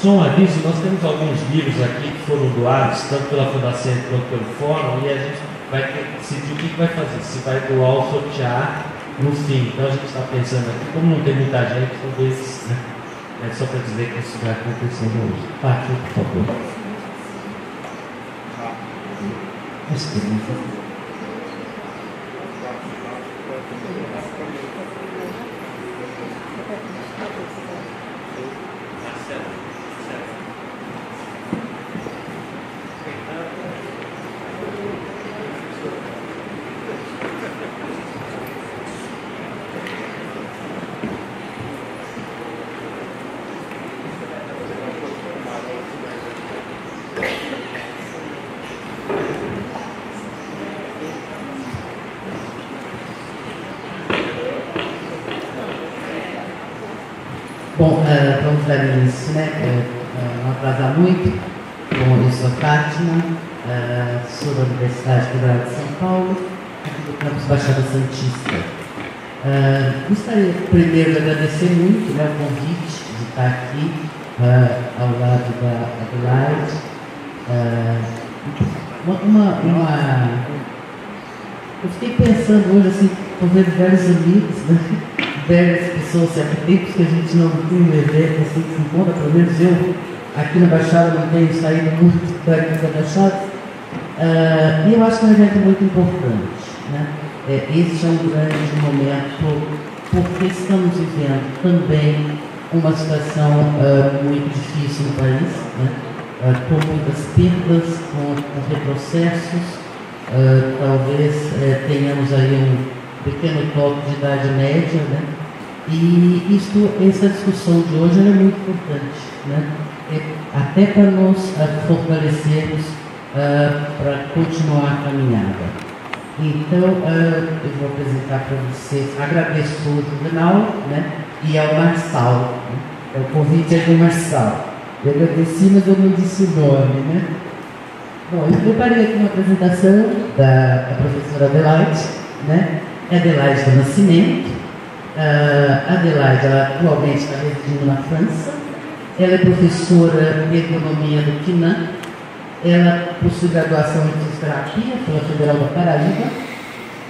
Só um aviso, nós temos alguns livros aqui que foram doados, tanto pela Fundação quanto pelo Fórum, e a gente vai ter que decidir o que, vai fazer, se vai doar ou sortear no fim. Então a gente está pensando aqui, como não tem muita gente, talvez, né? É só para dizer que isso vai acontecer hoje. Pátio, por favor. Respeito. Bom, uh, vamos dar início, né? Uh, não atrasar muito. Bom, eu sou Fátima, uh, sou da Universidade Federal de São Paulo, aqui do campus Baixada Santista. gostaria primeiro de agradecer muito né, o convite de estar aqui ao lado da Adelaide. uma, uma, eu fiquei pensando hoje, assim, estou vendo vários amigos, né? há tempos que a gente não um evento assim que se encontra, pelo menos eu aqui na Baixada não tenho saído muito daqui da Baixada, uh, e eu acho que é um evento muito importante. Né? É, esse é um grande momento, porque estamos vivendo também uma situação uh, muito difícil no país, né? uh, com muitas perdas, com, com retrocessos, talvez tenhamos aí um pequeno toque de idade média, né? E isto, essa discussão de hoje é muito importante, né? É, até para nos uh, fortalecermos uh, para continuar a caminhada. Então, uh, eu vou apresentar para vocês, agradeço ao Juvenal né? e ao Marçal. Né? O convite é do Marçal. Eu agradeci, mas eu não disse o nome. Né? Bom, eu preparei aqui uma apresentação da, da professora Adelaide, né? Adelaide do Nascimento, Uh, Adelaide, ela atualmente está residindo na França. Ela é professora de economia do Quinan. Ela possui graduação em fisioterapia pela Federal da Paraíba,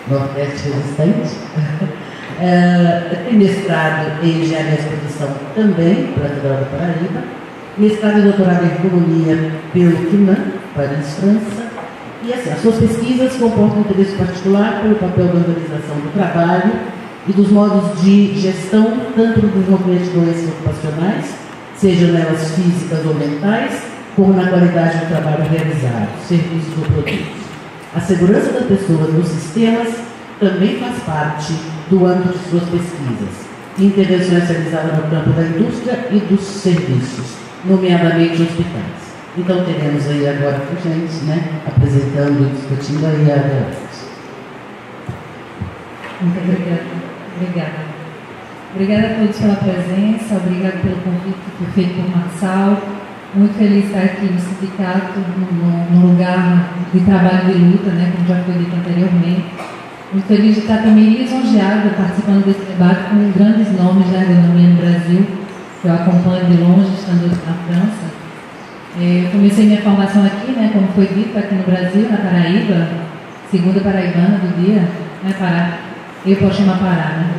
Nordeste Resistente. uh, tem mestrado em engenharia de produção também pela Federal da Paraíba. Mestrado e doutorado em economia pelo Quinan, Paris, França. E assim, as suas pesquisas comportam interesse particular pelo papel da organização do trabalho e dos modos de gestão, tanto no desenvolvimento de doenças ocupacionais, sejam elas físicas ou mentais, como na qualidade do trabalho realizado, serviços ou produtos. A segurança das pessoas nos sistemas também faz parte do âmbito de suas pesquisas, intervenções realizadas no campo da indústria e dos serviços, nomeadamente hospitais. Então teremos aí agora com gente, né, apresentando e discutindo aí a. Muito obrigada. Obrigada. Obrigada a todos pela presença, obrigada pelo convite que foi feito por Marçal. Muito feliz de estar aqui no sindicato, no, lugar de trabalho de luta, né, como já foi dito anteriormente. Muito feliz de estar também lisonjeada participando desse debate com grandes nomes da ergonomia no Brasil, que eu acompanho de longe, estando na França. É, eu comecei minha formação aqui, né, como foi dito, aqui no Brasil, na Paraíba, segunda paraibana do dia, né, Pará. Eu posso chamar Pará, né?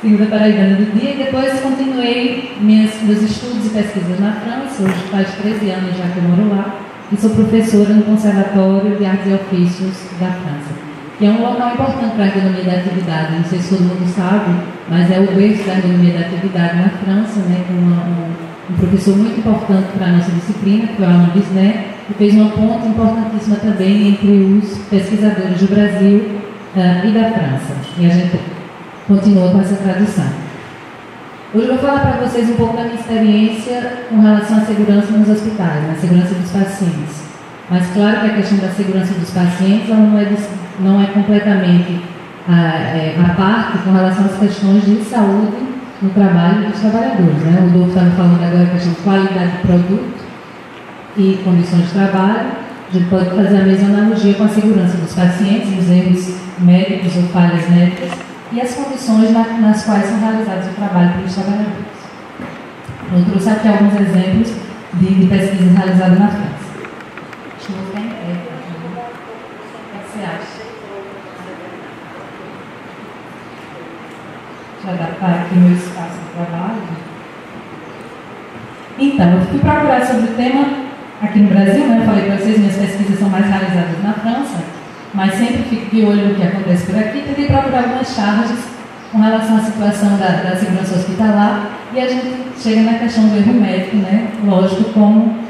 Segunda Paraibana do dia, depois continuei minhas, meus estudos e pesquisas na França, hoje faz 13 anos já que eu moro lá, e sou professora no Conservatório de Artes e Ofícios da França, que é um local importante para a ergonomia da atividade, não sei se todo mundo sabe, mas é o berço da ergonomia da atividade na França, né, com um, um, professor muito importante para a nossa disciplina, que é o Alain Bisnet, que fez uma ponta importantíssima também entre os pesquisadores do Brasil uh, e da França. E a gente continua com essa tradição. Hoje eu vou falar para vocês um pouco da minha experiência com relação à segurança nos hospitais, na né, segurança dos pacientes. Mas claro que a questão da segurança dos pacientes não é, não é completamente a, é, a parte com relação às questões de saúde no trabalho dos trabalhadores. Né? O Rodolfo estava falando agora a questão de qualidade do produto, e condições de trabalho, a gente pode fazer a mesma analogia com a segurança dos pacientes, os erros médicos ou falhas médicas e as condições na, nas quais são realizados o trabalho pelos trabalhadores. Eu trouxe aqui alguns exemplos de, de pesquisas realizadas na França. Deixa eu pé. O que você acha? Eu adaptar aqui meu espaço de trabalho. Então, eu fui procurar sobre o tema aqui no Brasil, né? Falei para vocês, minhas pesquisas são mais realizadas na França, mas sempre fico de olho no que acontece por aqui. Tentei procurar algumas charges com relação à situação da, da segurança hospitalar e a gente chega na questão do erro médico, né? Lógico, como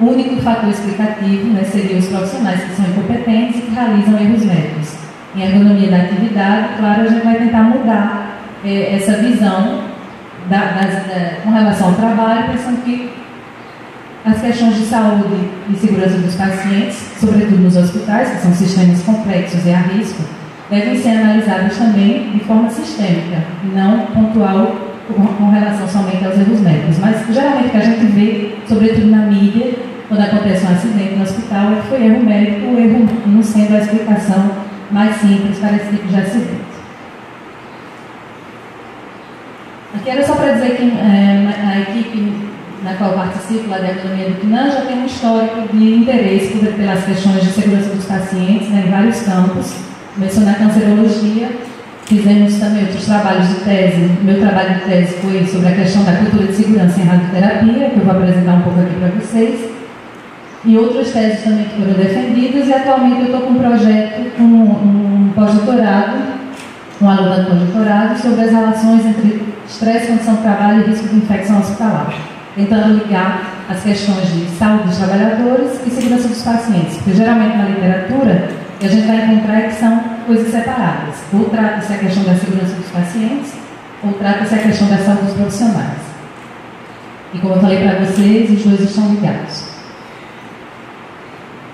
único fator explicativo né, seria os profissionais que são incompetentes e que realizam erros médicos. Em ergonomia da atividade, claro, a gente vai tentar mudar eh, essa visão da, das, da, com relação ao trabalho, pensando que as questões de saúde e segurança dos pacientes, sobretudo nos hospitais, que são sistemas complexos e a risco, devem ser analisadas também de forma sistêmica, não pontual com relação somente aos erros médicos. Mas, geralmente, o que a gente vê, sobretudo na mídia, quando acontece um acidente no hospital, é foi erro médico, o erro não sendo a explicação mais simples para esse tipo de acidente. Aqui era só para dizer que é, a equipe na qual participo, lá da Economia do PNAN, já tem um histórico de interesse pelas questões de segurança dos pacientes né, em vários campos. Começou na cancerologia, fizemos também outros trabalhos de tese. Meu trabalho de tese foi sobre a questão da cultura de segurança em radioterapia, que eu vou apresentar um pouco aqui para vocês. E outras teses também que foram defendidas, e atualmente eu estou com um projeto, um, um pós-doutorado, um aluno de pós-doutorado, sobre as relações entre estresse, condição de trabalho e risco de infecção hospitalar, tentando ligar as questões de saúde dos trabalhadores e segurança dos pacientes, porque geralmente na literatura a gente vai encontrar que são coisas separadas. Ou trata-se a questão da segurança dos pacientes, ou trata-se a questão da saúde dos profissionais. E como eu falei para vocês, os dois estão ligados.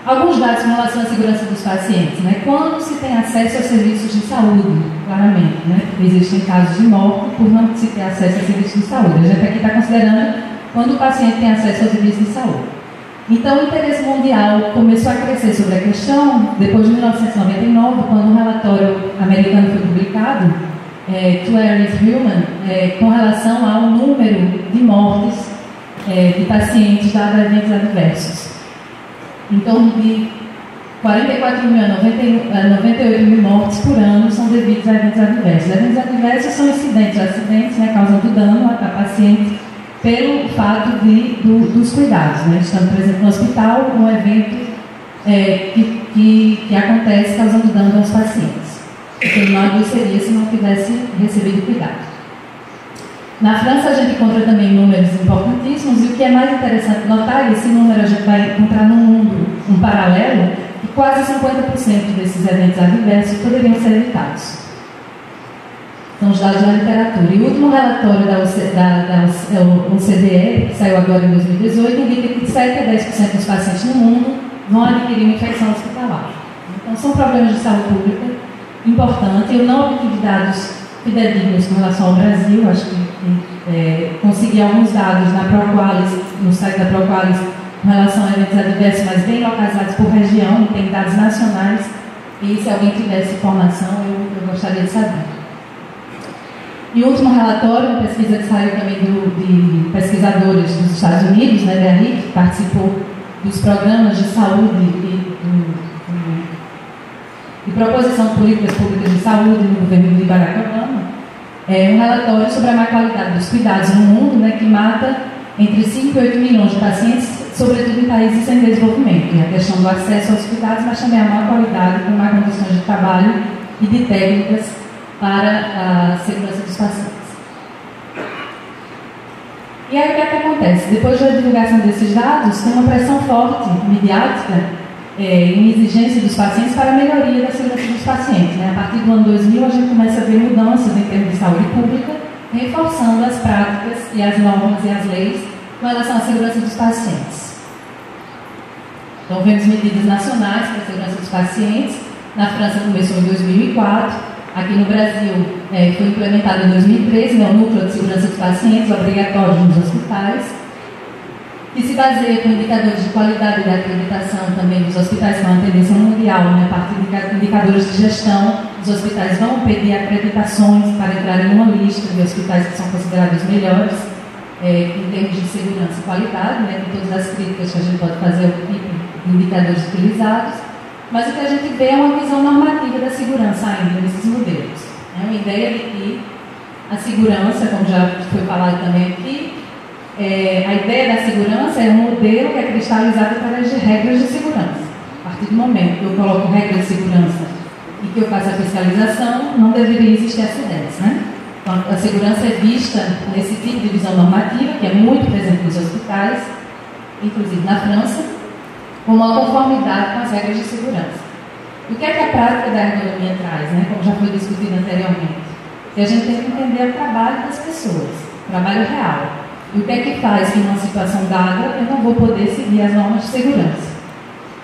Alguns dados com relação à segurança dos pacientes. Né? Quando se tem acesso a serviços de saúde, claramente, né? existem casos de morte por não se ter acesso a serviços de saúde. A gente aqui está considerando quando o paciente tem acesso aos serviços de saúde. Então, o interesse mundial começou a crescer sobre a questão depois de 1999, quando um relatório americano foi publicado, é, Clarice Human, é, com relação ao número de mortes é, de pacientes dados a eventos adversos. Em torno de 44 mil a 98 mil mortes por ano são devidos a eventos adversos. Eventos adversos são incidentes, acidentes, né, causando dano a paciente pelo fato de, do, dos cuidados. Né? Estando, por exemplo, no hospital, um evento é, que, que, que, acontece causando dano aos pacientes. Que não seria se não tivesse recebido cuidado. Na França, a gente encontra também números importantíssimos, e o que é mais interessante notar, esse número a gente vai encontrar no mundo um paralelo, que quase 50% desses eventos adversos poderiam ser evitados. São os dados da literatura. E o último relatório da, da, da OCDE, que saiu agora em 2018, indica que 7 a 10% dos pacientes no mundo vão adquirir uma infecção hospitalar. Então, são problemas de saúde pública importantes. Eu não obtive dados fidedignos com relação ao Brasil, acho que, que é, consegui alguns dados na Proqualis, no site da Proqualis, com relação a eventos adversos, mas bem localizados por região, tem dados nacionais, e se alguém tivesse informação, eu, eu gostaria de saber. E último relatório, uma pesquisa que saiu também do, de pesquisadores dos Estados Unidos, né, RIC, que participou dos programas de saúde e de proposição de políticas públicas de saúde no governo de Barack Obama, é um relatório sobre a má qualidade dos cuidados no mundo, né, que mata entre 5 e 8 milhões de pacientes, sobretudo em países sem desenvolvimento. E a questão do acesso aos cuidados, mas também a má qualidade, com má condições de trabalho e de técnicas para a segurança dos pacientes. E aí o que, é que acontece? Depois da divulgação desses dados, tem uma pressão forte, midiática, é, em exigência dos pacientes para a melhoria da segurança dos pacientes. Né? A partir do ano 2000, a gente começa a ver mudanças em termos de saúde pública, reforçando as práticas e as normas e as leis com relação à segurança dos pacientes. Então, vemos medidas nacionais para a segurança dos pacientes. Na França começou em 2004, Aqui no Brasil, é, foi implementado em 2013 né, o Núcleo de Segurança dos Pacientes, obrigatório nos hospitais, que se baseia com indicadores de qualidade da acreditação também dos hospitais, que é uma tendência mundial, né, a partir de indicadores de gestão, os hospitais vão pedir acreditações para entrar em uma lista de hospitais que são considerados melhores. é, em termos de segurança e qualidade, né, com todas as críticas que a gente pode fazer ao tipo de indicadores utilizados, mas o que a gente vê é uma visão normativa da segurança ainda nesses modelos. Né, uma ideia de que a segurança, como já foi falado também aqui, é, a ideia da segurança é um modelo que é cristalizado através de regras de segurança. A partir do momento que eu coloco regras de segurança e que eu faço a fiscalização, não deveria existir acidentes. Né? Então, a segurança é vista nesse tipo de visão normativa, que é muito presente nos hospitais, inclusive na França, como a conformidade com as regras de segurança. O que é que a prática da ergonomia traz, né? como já foi discutido anteriormente? Que a gente tem que entender o trabalho das pessoas, o trabalho real. E o que é que faz que, numa situação dada, eu não vou poder seguir as normas de segurança?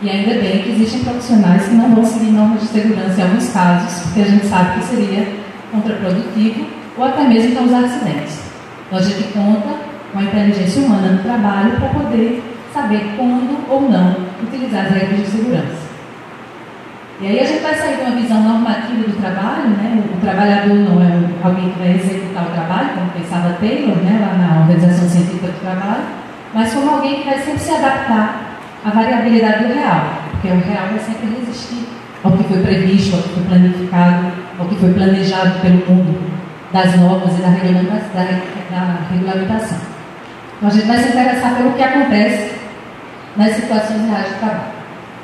E ainda bem que existem profissionais que não vão seguir normas de segurança em alguns casos, porque a gente sabe que seria contraprodutivo ou até mesmo causar acidentes. Então a gente conta com a inteligência humana no trabalho para poder saber quando ou não utilizar as regras de segurança. E aí a gente vai sair de uma visão normativa do trabalho, né? o, trabalhador não é alguém que vai executar o trabalho, como pensava Taylor, né? lá na Organização Científica do Trabalho, mas como alguém que vai sempre se adaptar à variabilidade do real, porque o real vai sempre resistir ao que foi previsto, ao que foi planificado, ao que foi planejado pelo mundo das normas e da regulamentação. Então a gente vai se interessar pelo que acontece nas situações reais de trabalho.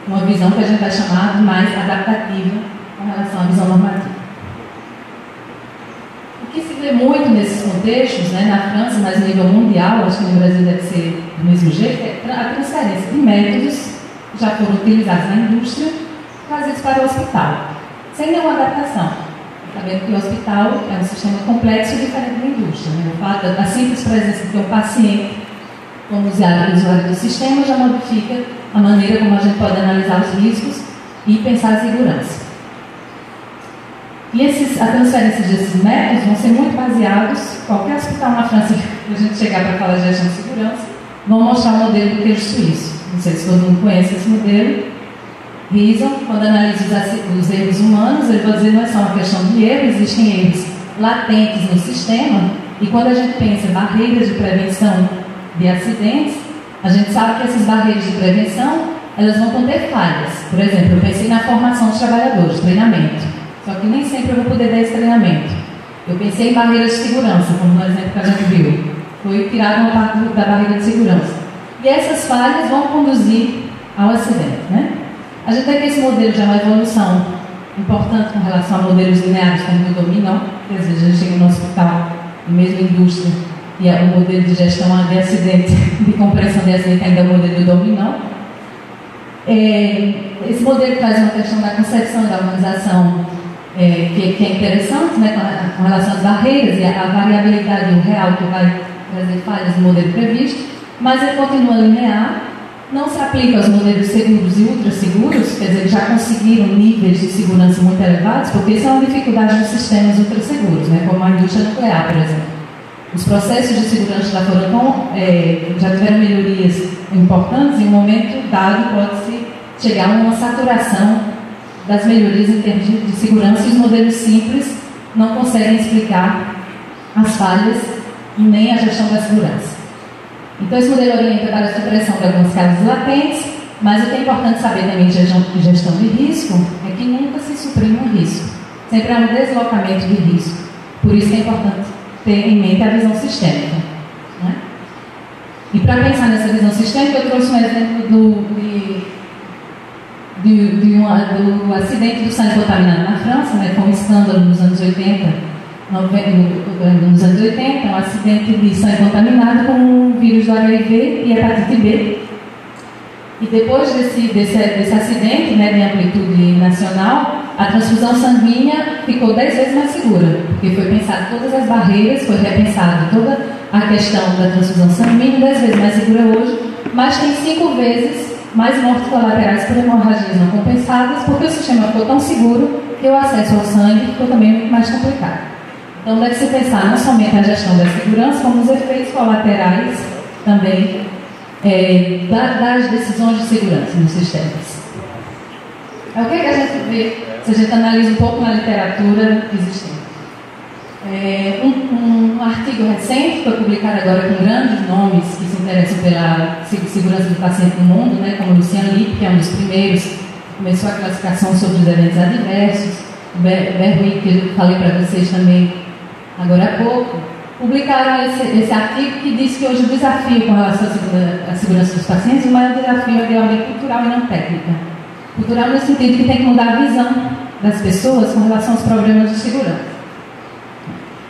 Uma visão que a gente vai chamar de mais adaptativa com relação à visão normativa. O que se vê muito nesses contextos, né, na França, mas no nível mundial, acho que no Brasil deve ser do mesmo jeito, é a transferência de métodos que já foram utilizados na indústria, trazidos para o hospital, sem nenhuma adaptação. Sabendo que o hospital é um sistema complexo e diferente da indústria. Né? O fato da simples presença de um paciente como usuário, usuário do sistema já modifica a maneira como a gente pode analisar os riscos e pensar a segurança. E esses, a transferência desses métodos vão ser muito baseados, qualquer hospital na França que a gente chegar para falar de gestão de segurança, vão mostrar o modelo do queijo suíço. Não sei se todo mundo conhece esse modelo, Rison, quando analisa os erros humanos, ele vai dizer não é só uma questão de erro, existem erros latentes no sistema, e quando a gente pensa em barreiras de prevenção de acidentes, a gente sabe que essas barreiras de prevenção elas vão conter falhas. Por exemplo, eu pensei na formação dos trabalhadores, treinamento. Só que nem sempre eu vou poder dar esse treinamento. Eu pensei em barreiras de segurança, como no exemplo que a gente viu. Foi tirada uma parte da barreira de segurança. E essas falhas vão conduzir ao acidente, né? A gente tem que esse modelo já é uma evolução importante com relação a modelos lineares como o dominó, que às vezes a gente chega no hospital, e mesmo indústria, e o modelo de gestão de acidente, de compressão de acidente ainda é o modelo do dominó. É, esse modelo traz uma questão da concepção da organização é, que, que, é interessante, né, com, relação às barreiras e a variabilidade real que vai trazer falhas no modelo previsto, mas ele continua linear não se aplica aos modelos seguros e ultra seguros, quer dizer, já conseguiram níveis de segurança muito elevados, porque isso é uma dificuldade nos sistemas ultra seguros, né, como a indústria nuclear, por exemplo. Os processos de segurança foram tão, é, já tiveram melhorias importantes e em um momento dado pode-se chegar a uma saturação das melhorias em termos de, de segurança e os modelos simples não conseguem explicar as falhas e nem a gestão da segurança. Então, esse modelo orienta para a supressão de alguns casos latentes, mas o que é importante saber também de gestão de risco é que nunca se suprime um risco. Sempre há um deslocamento de risco. Por isso é importante ter em mente a visão sistêmica. Né? E para pensar nessa visão sistêmica, eu trouxe um exemplo do, de, de, de uma, do acidente do sangue contaminado na França, né? foi um escândalo nos anos 80 nos anos 80, um acidente de sangue contaminado com o vírus do HIV e hepatite B. E depois desse, desse, desse acidente né, de amplitude nacional, a transfusão sanguínea ficou 10 vezes mais segura, porque foi pensado todas as barreiras, foi repensada toda a questão da transfusão sanguínea, 10 vezes mais segura hoje, mas tem 5 vezes mais mortes colaterais por hemorragias não compensadas, porque o sistema ficou tão seguro que o acesso ao sangue ficou também muito mais complicado. Então, deve-se pensar não somente a gestão da segurança, como os efeitos colaterais também é, das decisões de segurança nos sistemas. É o que, é que a gente vê se a gente analisa um pouco na literatura existente. É, um, um, artigo recente, foi publicado agora com grandes nomes que se interessam pela segurança do paciente no mundo, né, como Luciano Lipp, que é um dos primeiros, começou a classificação sobre os eventos adversos, Berwick, que eu falei para vocês também agora há pouco, publicaram esse, esse, artigo que diz que hoje o desafio com relação à segurança dos pacientes, o maior desafio é de ordem cultural e não técnica. Cultural no sentido que tem que mudar a visão das pessoas com relação aos problemas de segurança.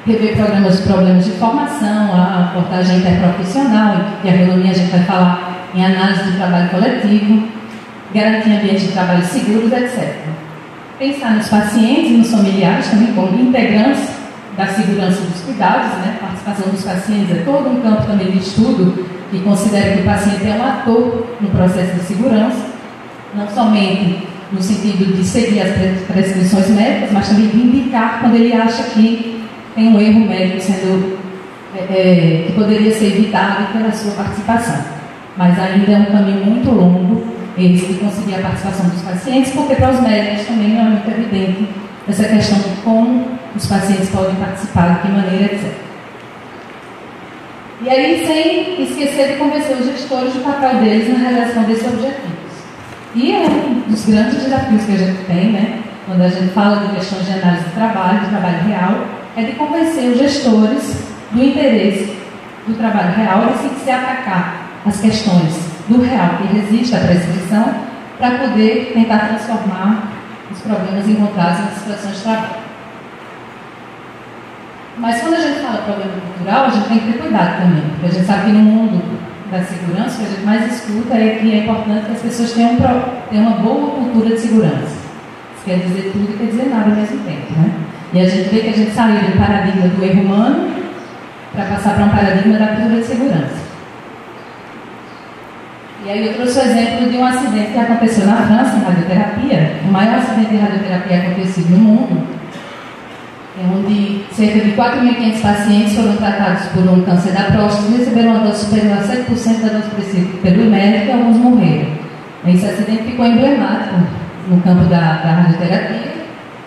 Rever programas problemas de formação, a abordagem interprofissional, que a ergonomia a gente vai falar em análise do trabalho coletivo, garantir ambientes de trabalho seguros, etc. Pensar nos pacientes e nos familiares também como integrantes da segurança dos cuidados, né? participação dos pacientes é todo um campo também de estudo que considera que o paciente é um ator no processo de segurança, não somente no sentido de seguir as prescrições médicas, mas também de indicar quando ele acha que tem um erro médico sendo é, é, que poderia ser evitado pela sua participação. Mas ainda é um caminho muito longo esse de conseguir a participação dos pacientes, porque para os médicos também não é muito evidente essa questão de como os pacientes podem participar, de que maneira, etc. E aí, sem esquecer de convencer os gestores do papel deles na realização desses objetivos. E é um dos grandes desafios que a gente tem, né, quando a gente fala de questões de análise do trabalho, de trabalho real, é de convencer os gestores do interesse do trabalho real e se, se atacar as questões do real que resiste à prescrição para poder tentar transformar os problemas encontrados nas situações de trabalho. Mas quando a gente fala problema cultural, a gente tem que ter cuidado também, porque a gente sabe que no mundo da segurança, o que a gente mais escuta é que é importante que as pessoas tenham, tenham uma boa cultura de segurança. Isso quer dizer tudo e quer dizer nada ao mesmo tempo. Né? E a gente vê que a gente saiu do paradigma do erro humano para passar para um paradigma da cultura de segurança. E aí eu trouxe o exemplo de um acidente que aconteceu na França, em radioterapia, o maior acidente de radioterapia acontecido no mundo, onde cerca de 4.500 pacientes foram tratados por um câncer da próstata e receberam uma dose superior a 7% da dose prescrita pelo médico e alguns morreram. Esse acidente ficou emblemático no campo da, da radioterapia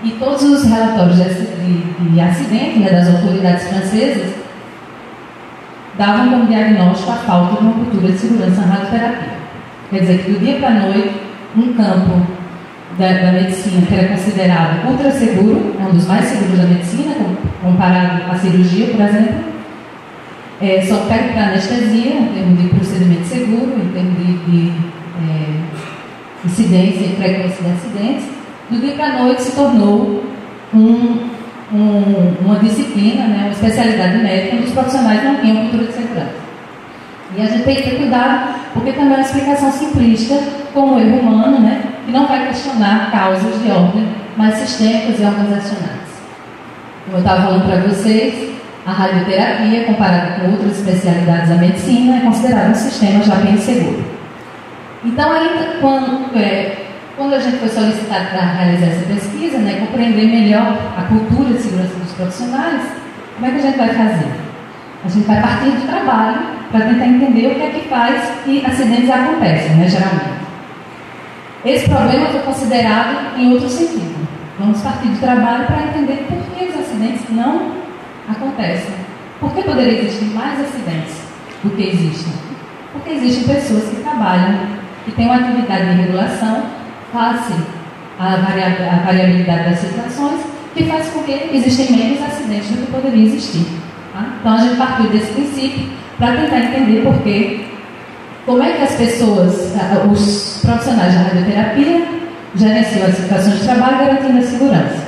e todos os relatórios de, de, de acidente né, das autoridades francesas davam como diagnóstico a falta de uma cultura de segurança na radioterapia. Quer dizer que do dia para a noite, um campo da, da, medicina, que era considerado ultra seguro, um dos mais seguros da medicina, comparado à cirurgia, por exemplo. É, só perde para anestesia, em termos de procedimento seguro, em termos de, de é, incidência e frequência de acidentes. Do dia para a noite se tornou um, um, uma disciplina, né, uma especialidade médica, onde os profissionais não tinham cultura de segurança. E a gente tem que ter cuidado, porque também é uma explicação simplista, como erro humano, né, que não vai questionar causas de ordem, mas sistêmicas e organizacionais. Como eu estava falando para vocês, a radioterapia, comparada com outras especialidades da medicina, é considerada um sistema já bem seguro. Então, ainda quando, é, quando a gente foi solicitado para realizar essa pesquisa, né, compreender melhor a cultura de segurança dos profissionais, como é que a gente vai fazer? A gente vai partir do trabalho para tentar entender o que é que faz que acidentes acontecem, né, geralmente. Esse problema foi considerado em outro sentido. Vamos partir do trabalho para entender por que os acidentes não acontecem. Por que poderia existir mais acidentes do que existem? Porque existem pessoas que trabalham, que têm uma atividade de regulação face à variabilidade das situações, que faz com que existem menos acidentes do que poderia existir. Tá? Então a gente partiu desse princípio para tentar entender por que como é que as pessoas, os profissionais da radioterapia, gerenciam as situações de trabalho garantindo a segurança.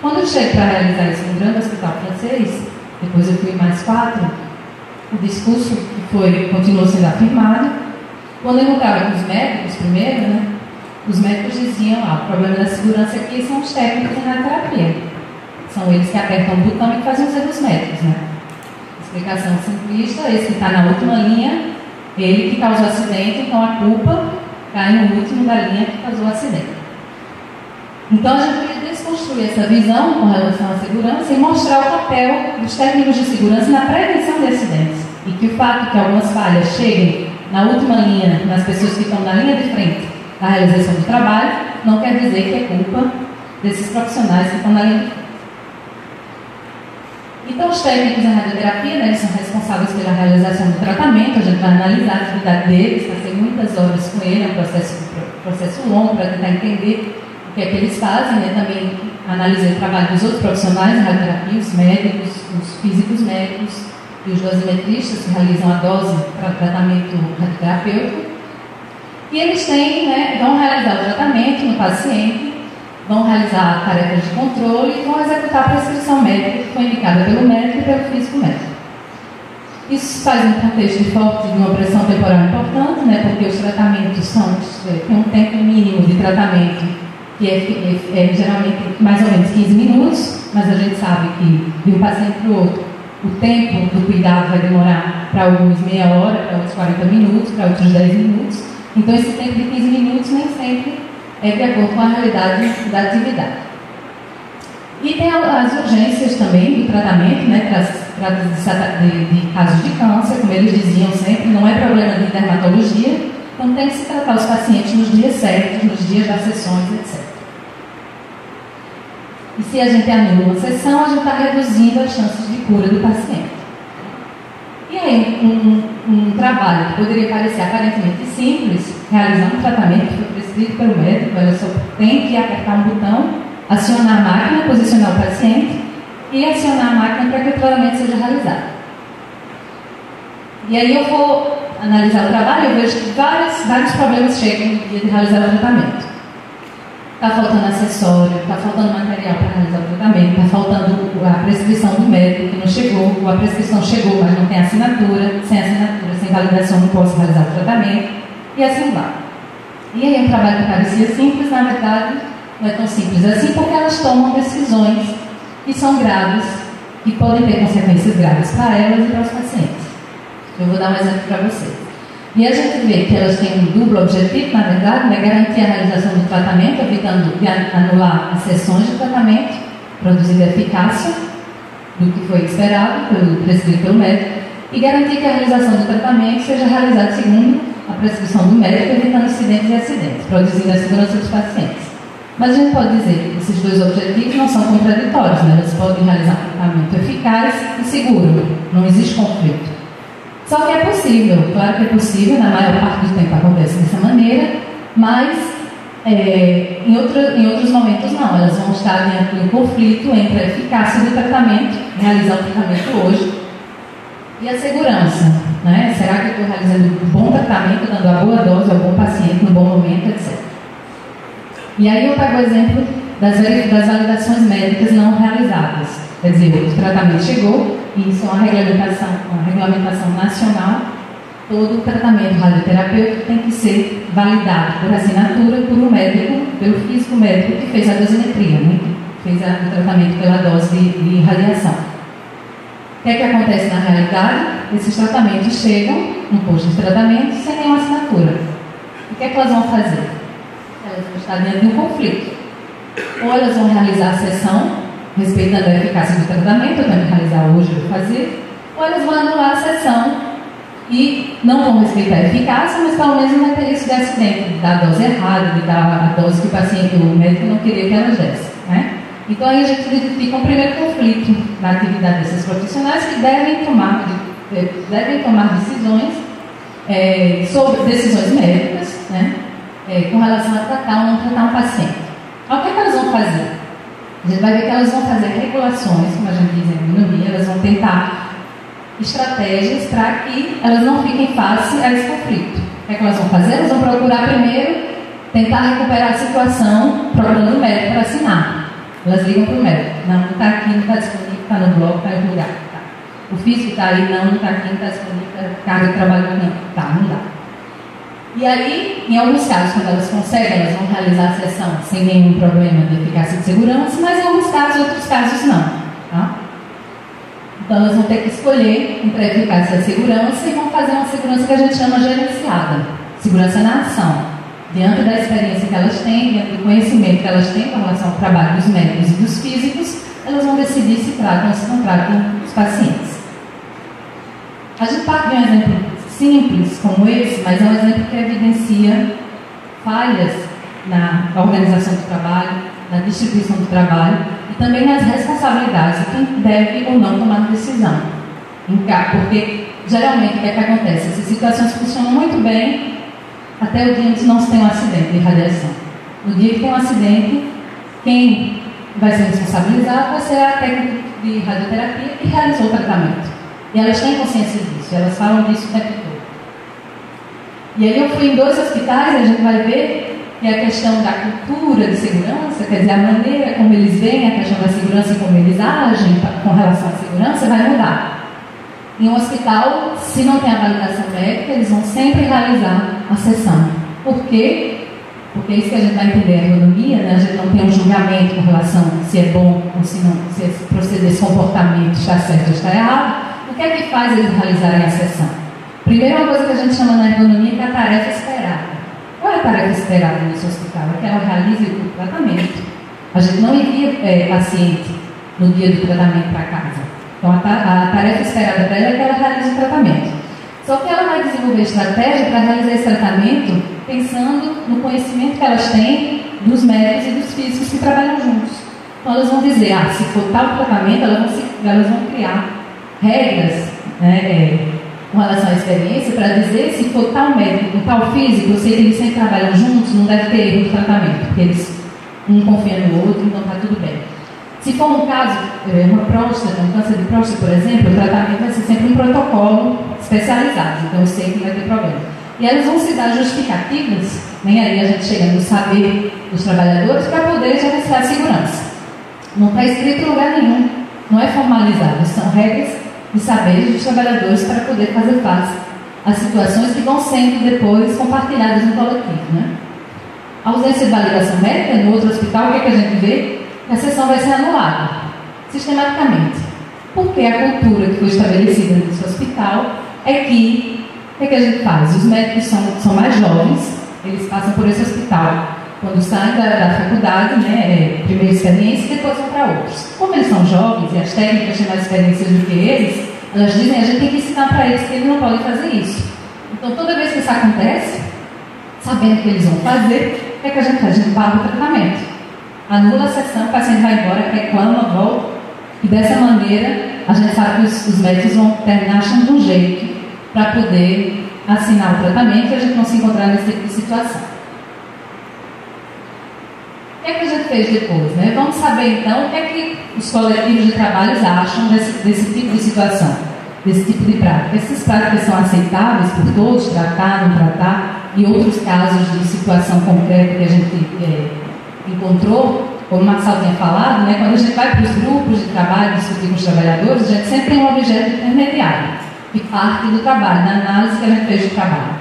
Quando eu chego para realizar isso no hospital francês, depois eu fui mais quatro, o discurso que foi, continuou sendo afirmado. Quando eu encontrava com os médicos primeiro, né, os médicos diziam, ah, o problema da segurança aqui são os técnicos de radioterapia. São eles que apertam o botão e fazem os erros médicos, né? Explicação simplista, esse que está na última linha, ele que causou o acidente, então a culpa cai no último da linha que causou o acidente. Então a gente vai desconstruir essa visão com relação à segurança e mostrar o papel dos técnicos de segurança na prevenção de acidentes. E que o fato que algumas falhas cheguem na última linha, nas pessoas que estão na linha de frente da realização do trabalho, não quer dizer que é culpa desses profissionais que estão na linha de frente. Então, os técnicos em radioterapia, né, são responsáveis pela realização do tratamento, a gente vai analisar a atividade deles, passei muitas horas com ele, é um processo, processo longo para tentar entender o que é que eles fazem, né, também analisei o trabalho dos outros profissionais em radioterapia, os médicos, os físicos médicos e os dosimetristas que realizam a dose para o tratamento radioterapêutico. E eles têm, né, vão realizar o tratamento no paciente, vão realizar tarefas de controle e vão executar a prescrição médica que foi indicada pelo médico e pelo físico médico. Isso faz um contexto forte de uma pressão temporal importante, né, porque os tratamentos são, tem um tempo mínimo de tratamento, que é, é, é, geralmente mais ou menos 15 minutos, mas a gente sabe que de um paciente para o outro, o tempo do cuidado vai demorar para alguns meia hora, para outros 40 minutos, para outros 10 minutos. Então, esse tempo de 15 minutos nem sempre é de acordo com a realidade da atividade. E tem as urgências também do tratamento, né, trata de, de, casos de câncer, como eles diziam sempre, não é problema de dermatologia, então tem que se tratar os pacientes nos dias certos, nos dias das sessões, etc. E se a gente anula uma sessão, a gente está reduzindo as chances de cura do paciente. E aí, um, um, trabalho que poderia parecer aparentemente simples, realizando um tratamento que prescrito pelo médico, ela só tem que apertar um botão, acionar a máquina, posicionar o paciente e acionar a máquina para que o tratamento seja realizado. E aí eu vou analisar o trabalho, eu vejo que vários, vários problemas chegam no dia de realizar o tratamento. Está faltando acessório, está faltando material para realizar o tratamento, está faltando a prescrição do médico que não chegou, ou a prescrição chegou, mas não tem assinatura, sem assinatura, sem validação não posso realizar o tratamento, e assim vai. E aí um trabalho que parecia simples, na verdade, não é tão simples assim, porque elas tomam decisões que são graves e podem ter consequências graves para elas e para os pacientes. Eu vou dar um exemplo para vocês. E a gente vê que elas têm um duplo objetivo, na verdade, né? garantir a realização do tratamento, evitando anular as sessões de tratamento, produzindo eficácia do que foi esperado, pelo, prescrito pelo médico, e garantir que a realização do tratamento seja realizada segundo a prescrição do médico, evitando incidentes e acidentes, produzindo a segurança dos pacientes. Mas a gente pode dizer que esses dois objetivos não são contraditórios, né? elas podem realizar um tratamento eficaz e seguro, não existe conflito. Só que é possível, claro que é possível, na maior parte do tempo acontece dessa maneira, mas é, em, em outros momentos não, elas vão estar diante de um conflito entre a eficácia do tratamento, realizar o tratamento hoje, e a segurança. Né? Será que eu estou realizando um bom tratamento, dando a boa dose ao bom paciente no bom momento, etc. E aí eu pego o exemplo das, validações médicas não realizadas. Quer dizer, o tratamento chegou, e isso é uma regulamentação, uma regulamentação nacional. Todo tratamento radioterapêutico tem que ser validado por assinatura por um médico, pelo físico médico que fez a dosimetria, né? fez a, o tratamento pela dose de, de radiação. O que é que acontece na realidade? Esses tratamentos chegam no posto de tratamento sem nenhuma assinatura. O que é que elas vão fazer? Elas vão estar dentro de um conflito. Ou elas vão realizar a sessão respeitando a eficácia do tratamento, eu tenho que realizar hoje, vou fazer, ou eles vão anular a sessão e não vão respeitar a eficácia, mas pelo menos não vai ter risco de de dar a dose errada, de dar a dose que o paciente, o médico não queria que elas dessem. Então aí a gente identifica um primeiro conflito na atividade desses profissionais que devem tomar, devem tomar decisões é, sobre decisões médicas, né? É, com relação a tratar ou não tratar um paciente. Então, o que, é que elas vão fazer? A gente vai ver que elas vão fazer regulações, como a gente diz em economia, elas vão tentar estratégias para que elas não fiquem face a esse conflito. O que, é que elas vão fazer? Elas vão procurar primeiro tentar recuperar a situação, procurando o médico para assinar. Elas ligam para o médico. Não, não está aqui, não está disponível, está no bloco, está em lugar. Tá. O físico está aí, não, não está aqui, não está disponível, carga de trabalho, não. Tá, não dá. E aí, em alguns casos, quando elas conseguem, elas vão realizar a sessão sem nenhum problema de eficácia de segurança, mas em alguns casos, outros casos não. Tá? Então, elas vão ter que escolher entre a eficácia e a segurança e vão fazer uma segurança que a gente chama gerenciada segurança na ação. Diante da experiência que elas têm, diante do conhecimento que elas têm com relação ao trabalho dos médicos e dos físicos, elas vão decidir se tratam ou se não tratam os pacientes. A gente parte de um exemplo simples como esse, mas é um exemplo que evidencia falhas na organização do trabalho, na distribuição do trabalho, e também as responsabilidades de quem deve ou não tomar decisão. Porque, geralmente, o que, é que acontece? Essas situações funcionam muito bem até o dia em que não se tem um acidente de radiação. No dia que tem um acidente, quem vai ser responsabilizado vai ser a técnica de radioterapia que realizou o tratamento. E elas têm consciência disso, elas falam disso o tempo todo. E aí eu fui em dois hospitais, a gente vai ver que a questão da cultura de segurança, quer dizer, a maneira como eles veem a questão da segurança e como eles agem com relação à segurança vai mudar. Em um hospital, se não tem a validação médica, eles vão sempre realizar a sessão. Por quê? Porque é isso que a gente vai entender a ergonomia, né? a gente não tem um julgamento com relação se é bom ou se não, se esse proceder, esse comportamento está certo ou está errado. O que é que faz eles realizarem a sessão? Primeiro, uma coisa que a gente chama na ergonomia que é a tarefa esperada. Qual é a tarefa esperada nesse hospital? É que ela realize o tratamento. A gente não envia é, paciente no dia do tratamento para casa. Então, a, a tarefa esperada dela é que ela realize o tratamento. Só que ela vai desenvolver estratégia para realizar esse tratamento pensando no conhecimento que elas têm dos médicos e dos físicos que trabalham juntos. Então elas vão dizer, ah, se for tal tratamento, elas vão, se, elas vão criar regras né, é, com relação à experiência para dizer se for tal médico, tal físico, que eles sempre trabalham juntos, não deve ter erro no tratamento, porque eles um confia no outro, então está tudo bem. Se for um caso, é, uma próstata, um câncer de próstata, por exemplo, o tratamento vai ser sempre um protocolo especializado, então eu sei que vai ter problema. E elas vão se dar justificativas, nem aí a gente chega no saber dos trabalhadores, para poder gerenciar a segurança. Não está escrito em lugar nenhum, não é formalizado, são regras de saberes dos trabalhadores para poder fazer face às situações que vão sendo depois compartilhadas no coletivo. Né? A ausência de validação médica no outro hospital, o que, é que a gente vê? A sessão vai ser anulada, sistematicamente. Porque a cultura que foi estabelecida nesse hospital é que, o que, é que a gente faz? Os médicos são, são mais jovens, eles passam por esse hospital quando saem da, da faculdade, né, é, primeira experiência, e depois vão para outros. Como eles são jovens e as técnicas têm mais experiência do que eles, elas dizem a gente tem que ensinar para eles que eles não podem fazer isso. Então, toda vez que isso acontece, sabendo o que eles vão fazer, é que a gente faz? A gente barra o tratamento anula a sessão, o paciente vai embora, reclama, volta. E dessa maneira, a gente sabe que os, os médicos vão terminar achando um jeito para poder assinar o tratamento e a gente não se encontrar nesse tipo de situação. O que é que a gente fez depois? Né? Vamos saber então o que é que os coletivos de trabalho acham desse, desse tipo de situação, desse tipo de prática. Essas práticas são aceitáveis por todos, tratar, não tratar, e outros casos de situação concreta que a gente é, encontrou, como o Marcelo tinha falado, né, quando a gente vai para os grupos de trabalho discutir com os trabalhadores, a gente sempre tem um objeto intermediário, que parte do trabalho, da análise que a gente fez do trabalho.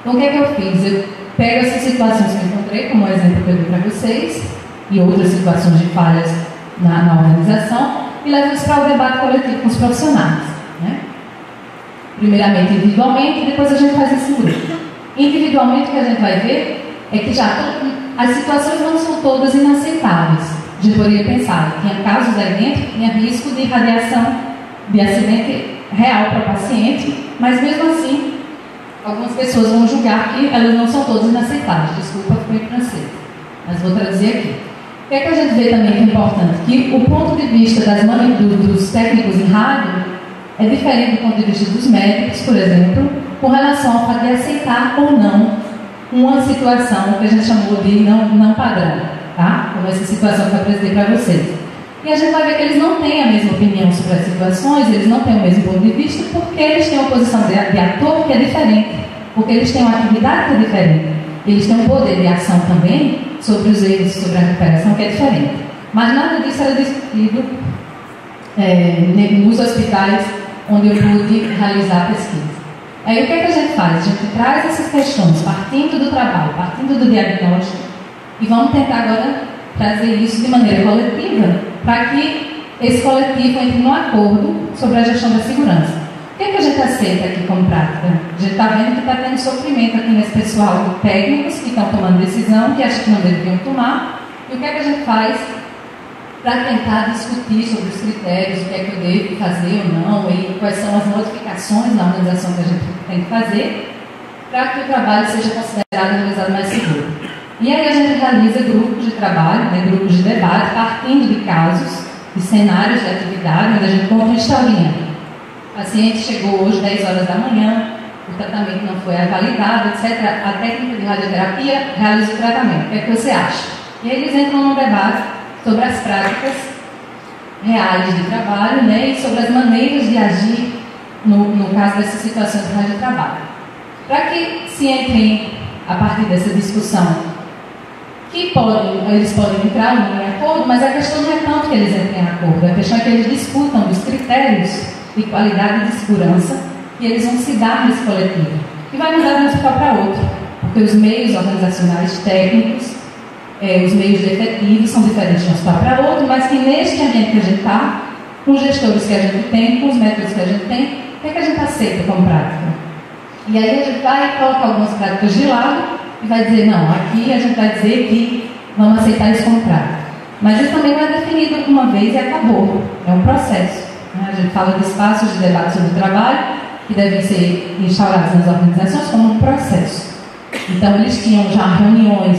Então, o que é que eu fiz? Eu pego essas situações que eu encontrei, como o exemplo que eu dei para vocês, e outras situações de falhas na, na organização, e levo isso para o debate coletivo com os profissionais. Né? Primeiramente individualmente, depois a gente faz esse grupo. Individualmente, o que a gente vai ver é que já as situações não são todas inaceitáveis. A poderia pensar, tinha casos aí dentro, tinha risco de radiação, de acidente real para o paciente, mas mesmo assim, algumas pessoas vão julgar que elas não são todas inaceitáveis. Desculpa, foi em francês, mas vou traduzir aqui. O que, é que a gente vê também que é importante? Que o ponto de vista das dos técnicos em rádio é diferente do ponto de vista dos médicos, por exemplo, com relação fato de aceitar ou não uma situação que a gente chamou de não, não padrão, tá? Como essa situação que eu apresentei para vocês. E a gente vai ver que eles não têm a mesma opinião sobre as situações, eles não têm o mesmo ponto de vista, porque eles têm uma posição de, de ator que é diferente, porque eles têm uma atividade que é diferente. Eles têm um poder de ação também sobre os erros, sobre a recuperação que é diferente. Mas nada disso era discutido é, nos hospitais onde eu pude realizar a pesquisa. Aí o que, é que a gente faz? A gente traz essas questões partindo do trabalho, partindo do diagnóstico, e vamos tentar agora trazer isso de maneira coletiva, para que esse coletivo entre num acordo sobre a gestão da segurança. O que, é que a gente aceita aqui como prática? A gente está vendo que está tendo sofrimento aqui nesse pessoal técnicos que estão tomando decisão, que acham que não deveriam tomar, e o que é que a gente faz para tentar discutir sobre os critérios, o que é que eu devo fazer ou não, e quais são as modificações na organização que a gente tem que fazer, para que o trabalho seja considerado e realizado mais seguro. E aí a gente realiza grupos de trabalho, né, grupos de debate, partindo de casos, de cenários de atividade, onde a gente conta uma historinha. O paciente chegou hoje 10 horas da manhã, o tratamento não foi validado, etc. A técnica de radioterapia realiza o tratamento. O que é que você acha? E aí eles entram num debate sobre as práticas reais de trabalho né, e sobre as maneiras de agir no, no caso dessas situações de radiotrabalho. Para que se entrem a partir dessa discussão que podem, eles podem entrar em acordo, mas a questão não é tanto que eles entrem em acordo, a questão é que eles discutam os critérios de qualidade e de segurança que eles vão se dar nesse coletivo. E vai mudar de um hospital para outro, porque os meios organizacionais técnicos, eh, os meios efetivos são diferentes de um hospital para outro, mas que neste ambiente que a gente está, com os gestores que a gente tem, com os métodos que a gente tem, o que, é que a gente aceita como prática? E aí a gente vai colocar algumas práticas de lado e vai dizer, não, aqui a gente vai dizer que vamos aceitar esse contrato. Mas isso também não é definido uma vez e acabou. É um processo. Né? A gente fala de espaços de debate sobre o trabalho que devem ser instaurados nas organizações como um processo. Então, eles tinham já reuniões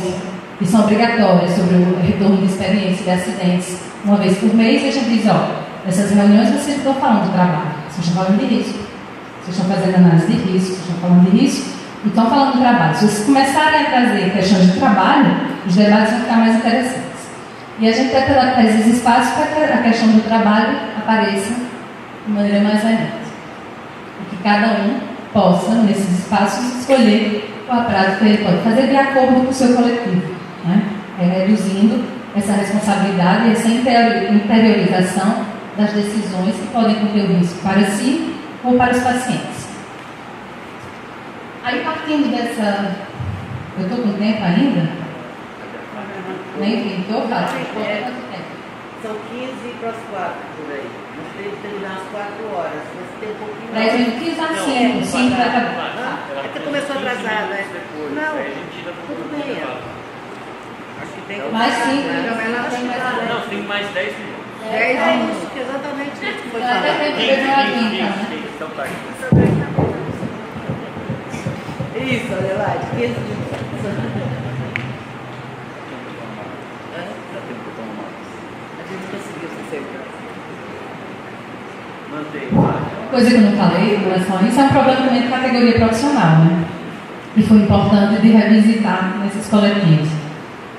que são obrigatórias sobre o retorno de experiência de acidentes uma vez por mês, e a gente diz, ó, nessas reuniões vocês estão falando de trabalho, vocês estão falando de risco, vocês estão fazendo análise de risco, vocês estão falando de risco, então, falando do trabalho, se vocês começarem a trazer questões de trabalho, os debates vão ficar mais interessantes. E a gente tenta dar esses espaços para que a questão do trabalho apareça de maneira mais ainda. E que cada um possa, nesses espaços, escolher qual a que ele pode fazer de acordo com o seu coletivo. Né? É, reduzindo essa responsabilidade, essa interiorização das decisões que podem conter o risco para si ou para os pacientes. Aí partindo dessa. Eu estou com tempo ainda? Nem vi, estou fácil. São 15 para as 4 por aí. Nós temos que terminar às 4 horas. Você tem um pouquinho 10 minutos, 15 às 5. 5 para acabar. É que começou atrasada, né? Não, tudo bem. Acho que tem que Mais 5, então ela tem mais Não, tem mais 10 minutos. 10 minutos, exatamente isso que foi falado. quinta. Então tá. Isso, Adelaide, 15 minutos. Hã? A gente conseguiu se sempre. Mantém. Coisa que eu não falei em relação a isso é um problema também de categoria profissional, né? E foi importante de revisitar nesses coletivos.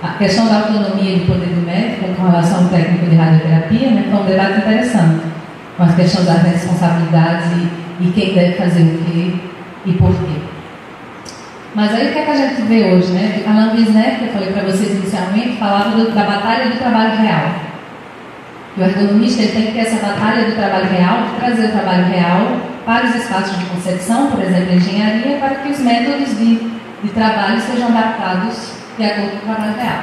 A questão da autonomia e do poder do médico com relação ao técnico de radioterapia né, foi um debate interessante. Com as questões das responsabilidades e, e quem deve fazer o quê e por quê. Mas aí o que, é que a gente vê hoje, né? Alain Wisner, que eu falei para vocês inicialmente, falava do, da batalha do trabalho real. Que o ergonomista tem que ter essa batalha do trabalho real, de trazer o trabalho real para os espaços de concepção, por exemplo, a engenharia, para que os métodos de, de trabalho sejam adaptados de acordo com o trabalho real.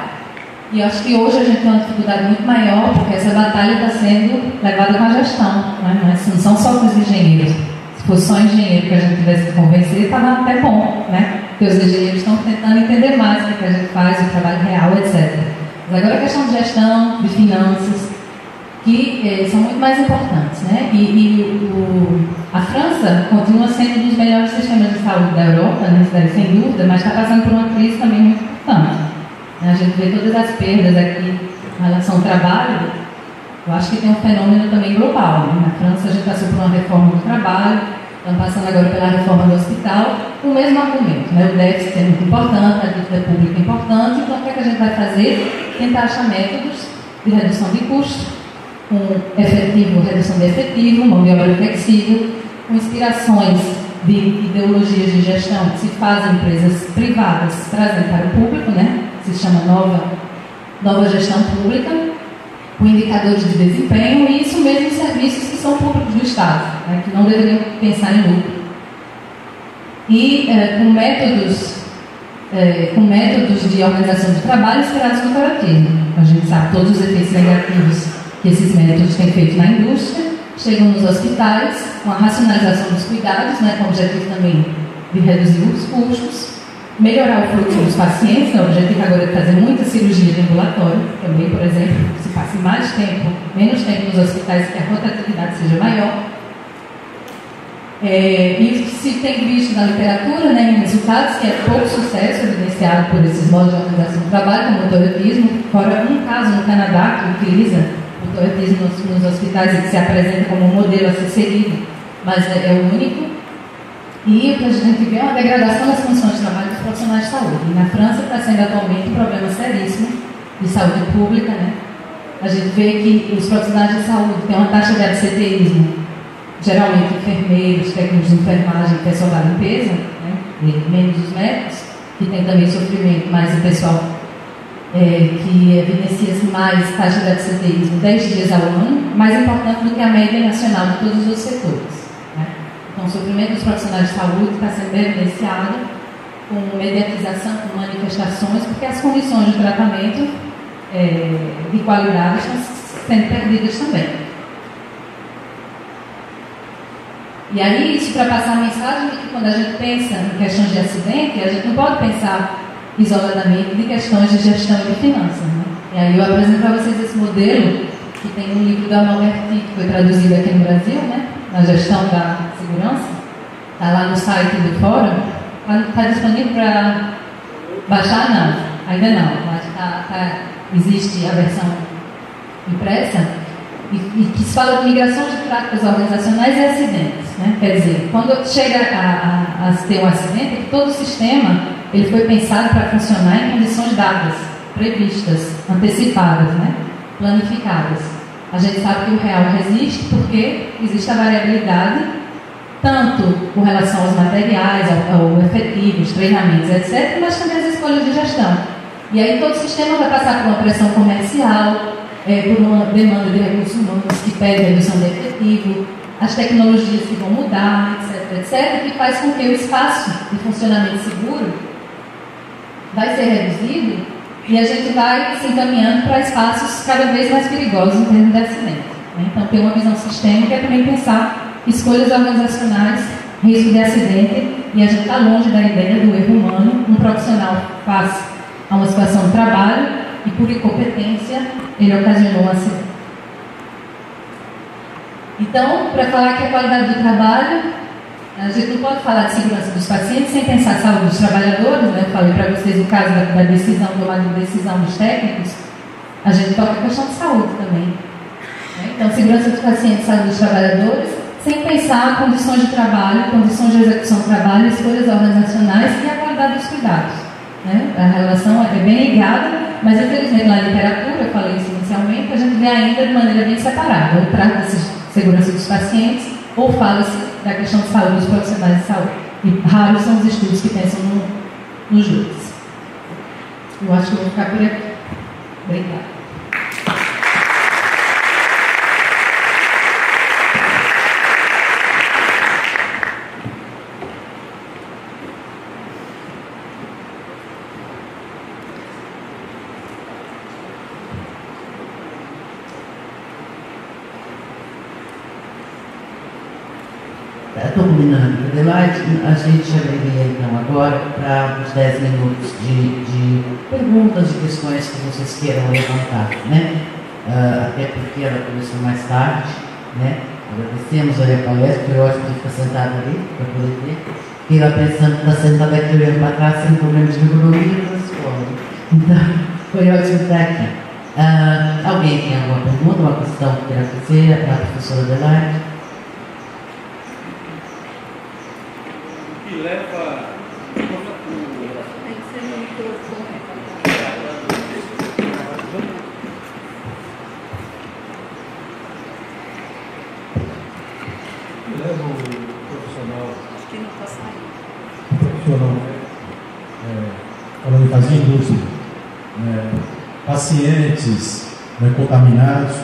E acho que hoje a gente tem uma dificuldade muito maior, porque essa batalha está sendo levada com a gestão, né? não, é, não são só com os engenheiros. Se fosse só engenheiro que a gente tivesse que convencer, estava até bom, né? Porque os engenheiros estão tentando entender mais o que a gente faz, o trabalho real, etc. Mas agora a questão de gestão, de finanças, que eh, são muito mais importantes, né? E, e o, a França continua sendo um dos melhores sistemas de saúde da Europa, né? sem dúvida, mas está passando por uma crise também muito importante. A gente vê todas as perdas aqui em relação ao trabalho, eu acho que tem um fenômeno também global. Né? Na França a gente passou por uma reforma do trabalho, estamos passando agora pela reforma do hospital, o mesmo argumento. Né? O déficit é muito importante, a dívida pública é importante, então o que, é que a gente vai fazer? Tentar achar métodos de redução de custos, com efetivo, redução de efetivo, mão de obra flexível, com inspirações de ideologias de gestão que se fazem em empresas privadas trazendo para o público, né? se chama nova, nova gestão pública, com indicadores de desempenho e isso mesmo em serviços que são públicos do Estado, né? que não deveriam pensar em lucro. E é, com métodos é, com métodos de organização de trabalho inspirados no cooperativo. A gente sabe todos os efeitos negativos que esses métodos têm feito na indústria, chegam nos hospitais, com a racionalização dos cuidados, né, com o objetivo também de reduzir os custos, melhorar o fluxo dos pacientes, né, o objetivo agora é fazer muita cirurgia de ambulatório, também, por exemplo, se passe mais tempo, menos tempo nos hospitais, que a rotatividade seja maior. É, e se tem visto na literatura, né, em resultados, que é pouco sucesso evidenciado por esses modos de organização do trabalho, como o toyotismo, fora um caso no Canadá que utiliza o toyotismo nos, nos hospitais que se apresenta como um modelo a ser seguido, mas é, é o único. E o que a gente vê é uma degradação das condições de trabalho dos profissionais de saúde. E na França está sendo atualmente um problema seríssimo de saúde pública, né? A gente vê que os profissionais de saúde têm uma taxa de absenteísmo geralmente enfermeiros, técnicos de enfermagem, pessoal da limpeza, né, menos os médicos, que tem também sofrimento, mas o pessoal é, que evidencia mais taxa de absenteísmo 10 dias ao ano, mais importante do que a média nacional de todos os setores. Né? Então, o sofrimento dos profissionais de saúde está sendo evidenciado com mediatização, com manifestações, porque as condições de tratamento é, de qualidade estão sendo perdidas também. E aí, isso para passar a mensagem de que quando a gente pensa em questões de acidente, a gente não pode pensar isoladamente de questões de gestão e de finanças. Né? E aí eu apresento para vocês esse modelo, que tem um livro da Malberti, que foi traduzido aqui no Brasil, né? na gestão da segurança. Está lá no site do fórum. Está tá disponível para baixar? Não, ainda não. Mas tá, tá, existe a versão impressa e, e que se fala de migração de práticas organizacionais e acidentes. Né? Quer dizer, quando chega a, a, a ter um acidente, é todo o sistema ele foi pensado para funcionar em condições dadas, previstas, antecipadas, né? planificadas. A gente sabe que o real resiste porque existe a variabilidade, tanto com relação aos materiais, ao, efetivo, os treinamentos, etc., mas também as escolhas de gestão. E aí todo o sistema vai passar por uma pressão comercial, é, por uma demanda de recursos humanos que pede redução de efetivo, as tecnologias que vão mudar, etc, etc, que faz com que o espaço de funcionamento seguro vai ser reduzido e a gente vai se encaminhando para espaços cada vez mais perigosos em termos de acidente. Né? Então, ter uma visão sistêmica é também pensar escolhas organizacionais, risco de acidente, e a gente está longe da ideia do erro humano. Um profissional faz a uma situação de trabalho e por incompetência ele ocasionou um acidente. Então, para falar que a qualidade do trabalho, a gente não pode falar de segurança dos pacientes sem pensar a saúde dos trabalhadores, né? eu falei para vocês o caso da, da decisão, tomada de decisão dos técnicos, a gente toca a questão de saúde também. Né? Então, segurança dos pacientes, saúde dos trabalhadores, sem pensar condições de trabalho, condições de execução do trabalho, escolhas organizacionais e a qualidade dos cuidados. Né? A relação é bem ligada mas infelizmente na literatura, eu falei isso inicialmente, a gente vê ainda de maneira bem separada. Ou trata-se de segurança dos pacientes, ou fala-se da questão de saúde dos profissionais de saúde. E raros são os estudos que pensam no, nos dois. Eu acho que eu vou ficar por aqui. Obrigada. Estou combinando. Adelaide, a gente abriria então agora para uns 10 minutos de, de perguntas e questões que vocês queiram levantar, né? Uh, até porque ela começou mais tarde, né? Agradecemos a palestra, foi ótimo de ficar sentado ali para poder ver. E ela pensando que está sentada aqui olhando para trás sem problemas de economia na escola. Então, foi ótimo estar aqui. Uh, alguém tem alguma pergunta, uma questão que queira fazer? A professora Adelaide? leva Tem que ser no microfone. que leva o profissional, Acho que não está saindo. o profissional, é, falando em fazer indústria, né, pacientes né, contaminados,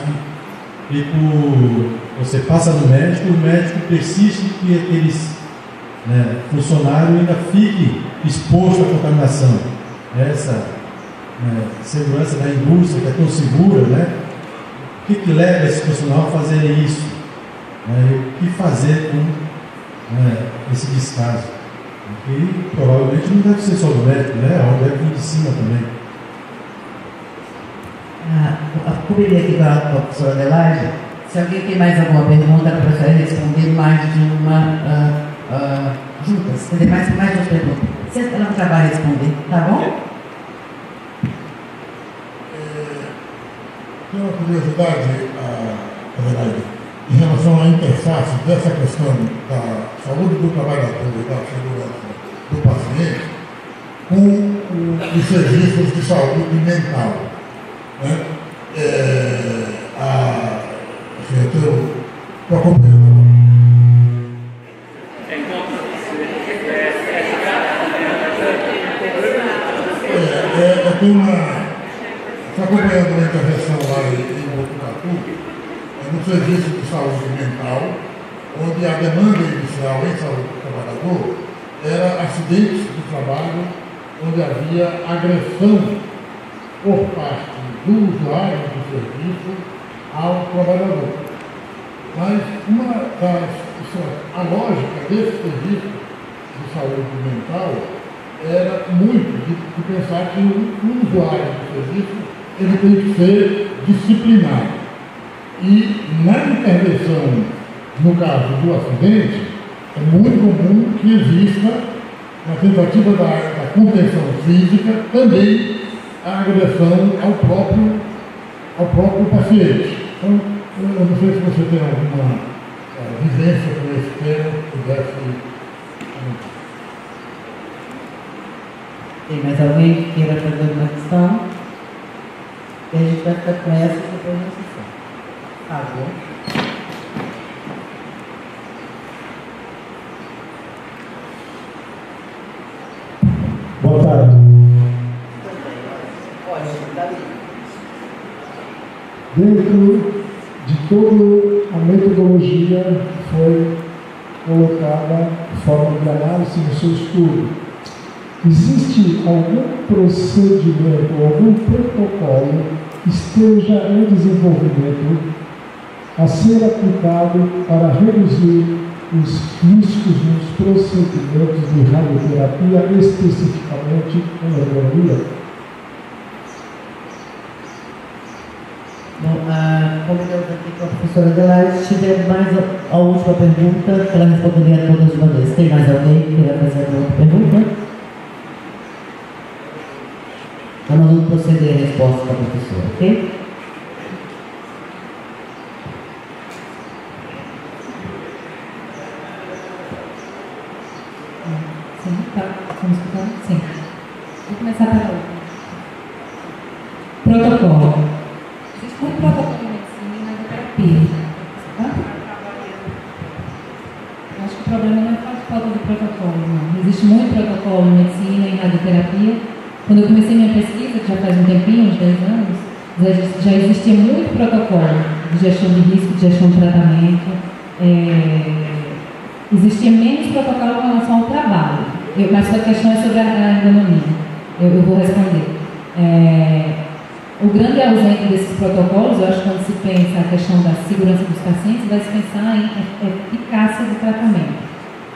e por, você passa no médico, o médico persiste que aqueles né, ainda fique exposto à contaminação. Essa né, segurança da indústria que é tão segura, né? O que, que leva esse profissional a fazer isso? Né, o que fazer com né, esse descaso? E provavelmente não deve ser só do médico, né? A deve vir de cima também. Ah, a cobriria aqui com a, com a professora Adelaide, Se alguém tem mais alguma pergunta, ela prefere responder mais de uma uh, uh, juntas. Quer dizer, mais, mais duas perguntas. Se ela não acabar a responder, tá bom? Tem uma curiosidade, Adelaide, em relação à interface dessa questão da saúde do trabalhador e da segurança do paciente com os serviços de saúde mental. Né? É, a, assim, eu estou acompanhando. É, é, eu tenho uma. Estou acompanhando uma intervenção lá em, em Botucatu, é, no serviço de saúde mental, onde a demanda inicial em saúde do trabalhador era acidentes de trabalho onde havia agressão por parte do usuário do serviço ao trabalhador. Mas uma das, a lógica desse serviço de saúde mental era muito de, de pensar que o, o usuário do serviço ele tem que ser disciplinado. E na intervenção, no caso do acidente, é muito comum que exista, na tentativa da, da contenção física, também a agressão ao próprio, ao próprio paciente. Então, eu não sei se você tem alguma é, vivência com esse tema, pudesse. Tem mais alguém que queira fazer uma questão? E a gente vai ficar com essa depois. Tá bom? Boa tarde. Dentro de toda a metodologia que foi colocada de forma de análise no seu estudo, existe algum procedimento, algum protocolo que esteja em desenvolvimento a ser aplicado para reduzir os riscos nos procedimentos de radioterapia, especificamente em ergonomia? Ah, combinamos aqui com a professora Adelaide. Se tiver mais a, a última pergunta, ela responderia todas de uma vez. Tem mais alguém que queira fazer uma outra pergunta? Então nós vamos proceder à resposta da professora, ok? Sim, tá. Vamos escutar? Sim. Vou começar pela última. Protocolo. Existe um protocolo de medicina e radioterapia. Tá? Eu acho que o problema não é a falta de protocolo, não. Existe muito protocolo em medicina e radioterapia. Quando eu comecei minha pesquisa, que já faz um tempinho, uns 10 anos, já, já existia muito protocolo de gestão de risco, de gestão de tratamento. É, existia menos protocolo com relação ao trabalho. Eu, mas a questão é sobre a ergonomia. Eu, eu vou responder. É, o grande ausente desses protocolos, eu acho que quando se pensa a questão da segurança dos pacientes, vai se pensar em eficácia do tratamento,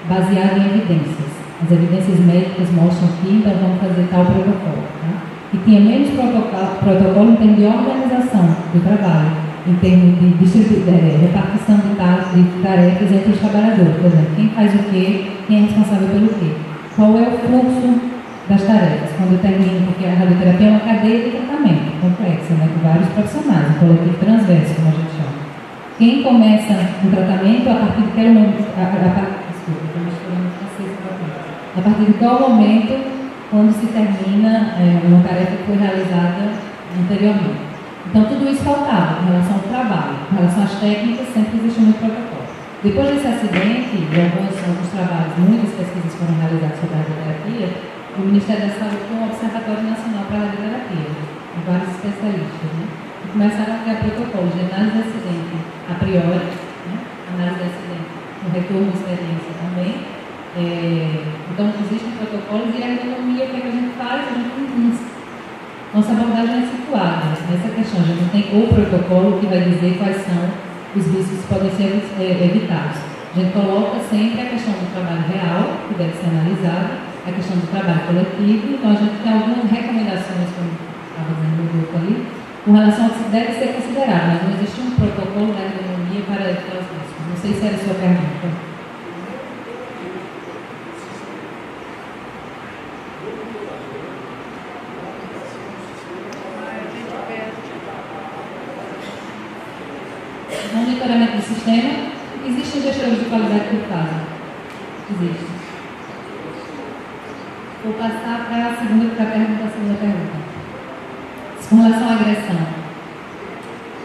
baseado em evidências. As evidências médicas mostram que, então vamos fazer tal protocolo. Tá? E tinha menos protocolo, protocolo em termos de organização do trabalho, em termos de, de repartição de, de tarefas entre os trabalhadores. Por exemplo, quem faz o quê, quem é responsável pelo quê. Qual é o fluxo das tarefas, quando termina, porque a radioterapia é uma cadeia de tratamento complexa, né, com vários profissionais, um coletivo transverso, como a gente chama. Quem começa um tratamento a partir de qual momento, a, a, desculpa, a partir de qual momento, quando se termina é, uma tarefa que foi realizada anteriormente. Então, tudo isso faltava em relação ao trabalho, em relação às técnicas, sempre existe um protocolo. Depois desse acidente, e alguns, alguns trabalhos, muitas pesquisas foram realizadas sobre a radioterapia, o Ministério da Saúde tem um Observatório Nacional para a Radioterapia, com vários especialistas, né? E começaram a criar protocolos de análise de acidente a priori, né? análise de acidente, com retorno de experiência também. É, então, existem protocolos e a ergonomia, o que, a gente faz? A gente nossa abordagem é situada nessa questão. A gente tem o protocolo que vai dizer quais são os riscos que podem ser é, evitados. A gente coloca sempre a questão do trabalho real, que deve ser analisada, a questão do trabalho coletivo. Então, a gente tem algumas recomendações, como estava dizendo no grupo ali, com relação ao que deve ser considerado. Mas não existe um protocolo da imunologia para elas mesmas. Não sei se era a sua pergunta. monitoramento do sistema, existem gestores de qualidade que fazem. Existem. Vou passar para a segunda, a pergunta, a segunda pergunta. Com relação à agressão.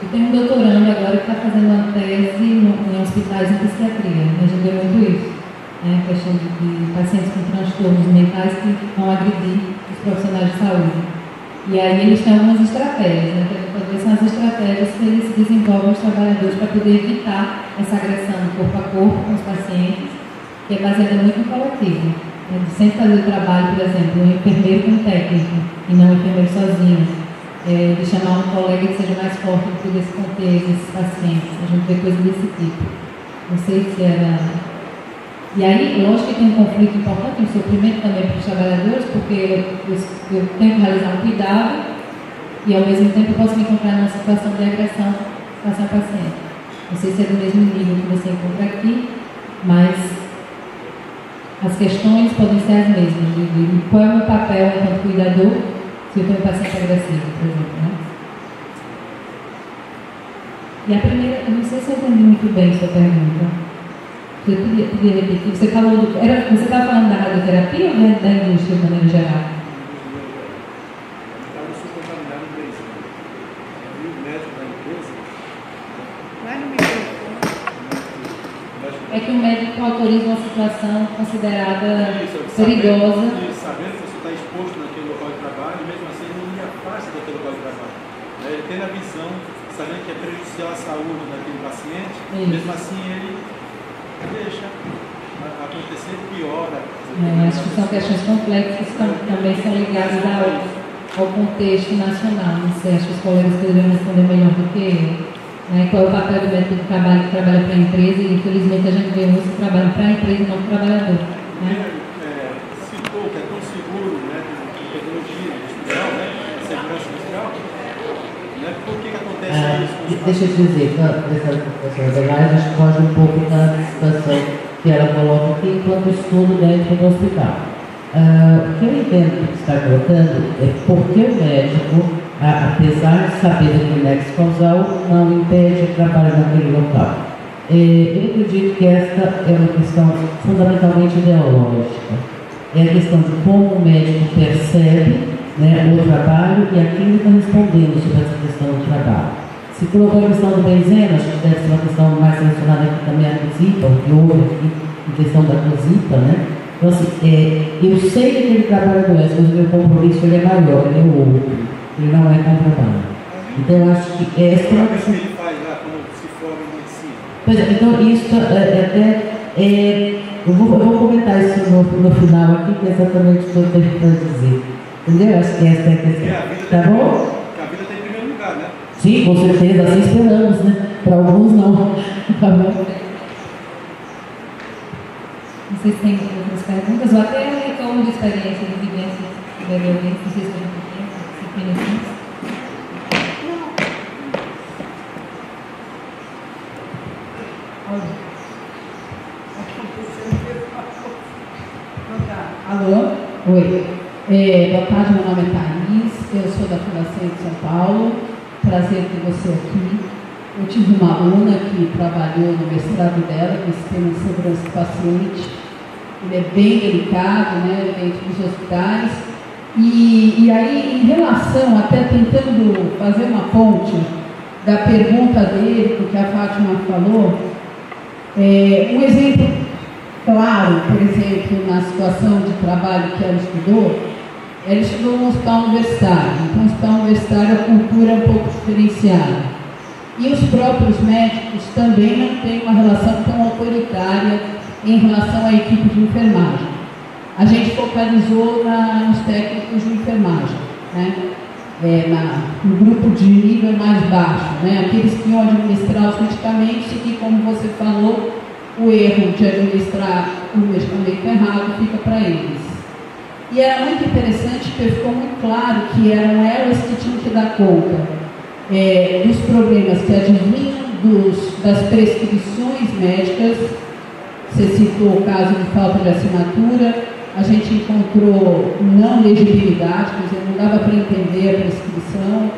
Eu tenho um doutorando agora que está fazendo uma tese em hospitais de psiquiatria. Me ajudou muito isso. Né? A questão de, de pacientes com transtornos mentais que vão agredir os profissionais de saúde. E aí eles têm algumas estratégias, né? Talvez são as estratégias que eles desenvolvem os trabalhadores para poder evitar essa agressão corpo a corpo com os pacientes, que é baseada muito no coletivo. Né? Sem fazer o trabalho, por exemplo, um enfermeiro com um técnico e não um enfermeiro sozinho. É, de chamar um colega que seja mais forte para poder se conter esses pacientes. A gente vê coisas desse tipo. Não sei se era e aí, lógico que tem um conflito importante, um sofrimento também para os trabalhadores, porque eu, eu, tenho que realizar um cuidado e, ao mesmo tempo, posso me encontrar numa situação de agressão com essa paciente. Não sei se é do mesmo nível que você encontra aqui, mas as questões podem ser as mesmas. De, de qual é o meu papel enquanto cuidador se eu tenho um paciente agressivo, por exemplo. Né? E a primeira, eu não sei se eu entendi muito bem sua pergunta. Você podia, podia repetir? Você estava falando da radioterapia ou da, da indústria de maneira geral? É que o médico autoriza uma situação considerada perigosa. Sabendo que você está exposto naquele local de trabalho, mesmo assim ele não lhe afasta daquele local de trabalho. Né? Ele tem a visão, sabendo que é prejudicial à saúde daquele paciente, Isso. mesmo assim ele deixa acontecer, piora. É, acho que são questões complexas que também são ligadas ao, ao contexto nacional. Não sei, acho que os colegas poderiam responder melhor do que eu. Né? Qual é o papel do médico de trabalho que trabalha para a empresa e infelizmente a gente vê muitos que trabalham para a empresa e não para o trabalhador. Né? É, citou que é tão seguro né, de tecnologia industrial, né, segurança industrial, né, por que, que acontece ah, isso? Deixa eu te dizer, essa Adelaide, acho que foge um pouco da situação que ela coloca aqui enquanto estudo dentro do hospital. Uh, o que eu entendo que está colocando é porque o médico, a, apesar de saber do nexo causal, não impede o trabalho naquele local. Eu acredito que esta é uma questão fundamentalmente ideológica. É a questão de como o médico percebe né, o trabalho e a clínica respondendo sobre essa questão do trabalho. Se colocou a questão do benzeno, acho que deve ser uma questão mais relacionada aqui também à COSIPA, o que houve aqui em questão da COSIPA, né? Então, assim, é, eu sei que aquele trabalho é doença, mas o meu compromisso ele é maior, ele é o outro, ele não é com trabalho. Então, eu acho que essa é uma questão. Pois é, então isso é, é até. É, eu, vou, eu vou comentar isso no, no final aqui, que é exatamente o que eu tenho para dizer. Entendeu? Acho que essa é a questão. Tá bom? Sim, com certeza, assim esperamos, né? Para alguns não. Tá bom? Vocês têm outras perguntas? Ou até retorno de experiência, de vivência, se alguém, se vocês têm Alô? Oi. É, boa tarde, meu nome é Thaís, eu sou da Fundação de São Paulo prazer ter você aqui. Eu tive uma aluna que trabalhou no mestrado dela com esse tema de segurança do paciente. Ele é bem delicado, né, dentro dos hospitais. E, e aí, em relação, até tentando fazer uma ponte da pergunta dele, com o que a Fátima falou, é, um exemplo claro, por exemplo, na situação de trabalho que ela estudou, ela estudou no hospital universitário, então o hospital universitário a cultura é um pouco diferenciada. E os próprios médicos também não têm uma relação tão autoritária em relação à equipe de enfermagem. A gente focalizou na, nos técnicos de enfermagem, né? É, na, no grupo de nível mais baixo, né? aqueles que iam administrar os medicamentos e que, como você falou, o erro de administrar o medicamento errado fica para eles. E era muito interessante porque ficou muito claro que eram elas que tinham que dar conta é, dos problemas que advinham dos, das prescrições médicas. Você citou o caso de falta de assinatura, a gente encontrou não legibilidade, quer dizer, não dava para entender a prescrição.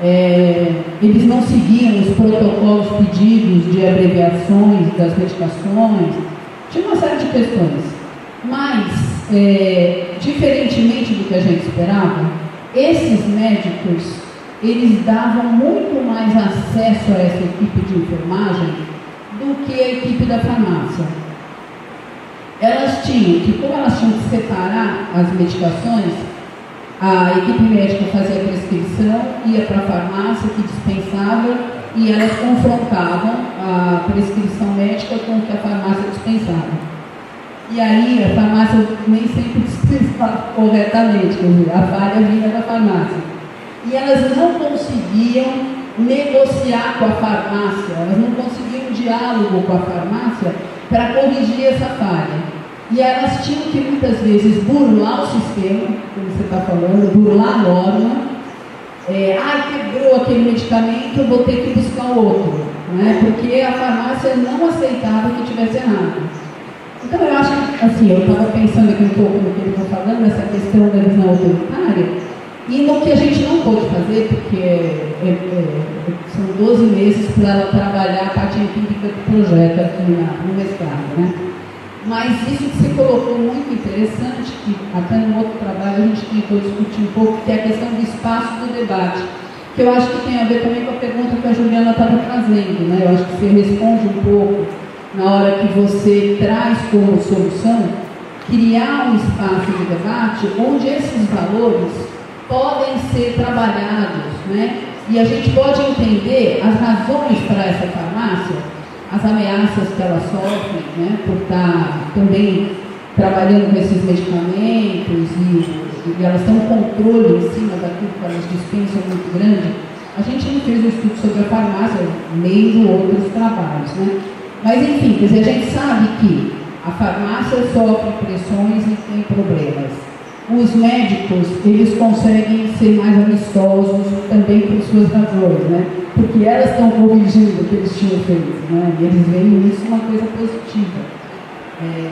É, eles não seguiam os protocolos pedidos de abreviações das medicações, tinha uma série de questões. Mas, é, diferentemente do que a gente esperava, esses médicos eles davam muito mais acesso a essa equipe de enfermagem do que a equipe da farmácia. Elas tinham que, como elas tinham que separar as medicações, a equipe médica fazia a prescrição, ia para a farmácia que dispensava e elas confrontavam a prescrição médica com o que a farmácia dispensava. E aí a farmácia nem sempre dispensava corretamente, a falha vinha da farmácia e elas não conseguiam negociar com a farmácia, elas não conseguiam um diálogo com a farmácia para corrigir essa falha. E elas tinham que muitas vezes burlar o sistema, como você está falando, burlar a norma. É, ah, quebrou aquele medicamento, vou ter que buscar outro, né? porque a farmácia não aceitava que tivesse errado. Então eu acho que, assim, eu estava pensando aqui um pouco no que ele está falando, essa questão da visão autoritária, e no que a gente não pôde fazer, porque é, é, é são 12 meses para trabalhar a parte empírica do projeto aqui na, no mestrado, né? Mas isso que você colocou muito interessante, que até no outro trabalho a gente tentou discutir um pouco, que é a questão do espaço do debate, que eu acho que tem a ver também com a pergunta que a Juliana estava trazendo, né? Eu acho que você responde um pouco na hora que você traz como solução criar um espaço de debate onde esses valores podem ser trabalhados, né? E a gente pode entender as razões para essa farmácia, as ameaças que ela sofre, né? Por estar também trabalhando com esses medicamentos e, e elas têm um controle em cima daquilo que elas dispensam muito grande. A gente não fez um estudo sobre a farmácia, nem de outros trabalhos, né? Mas enfim, quer dizer, a gente sabe que a farmácia sofre pressões e tem problemas os médicos, eles conseguem ser mais amistosos também por suas razões, né? Porque elas estão corrigindo o que eles tinham feito, né? E eles veem nisso uma coisa positiva. É,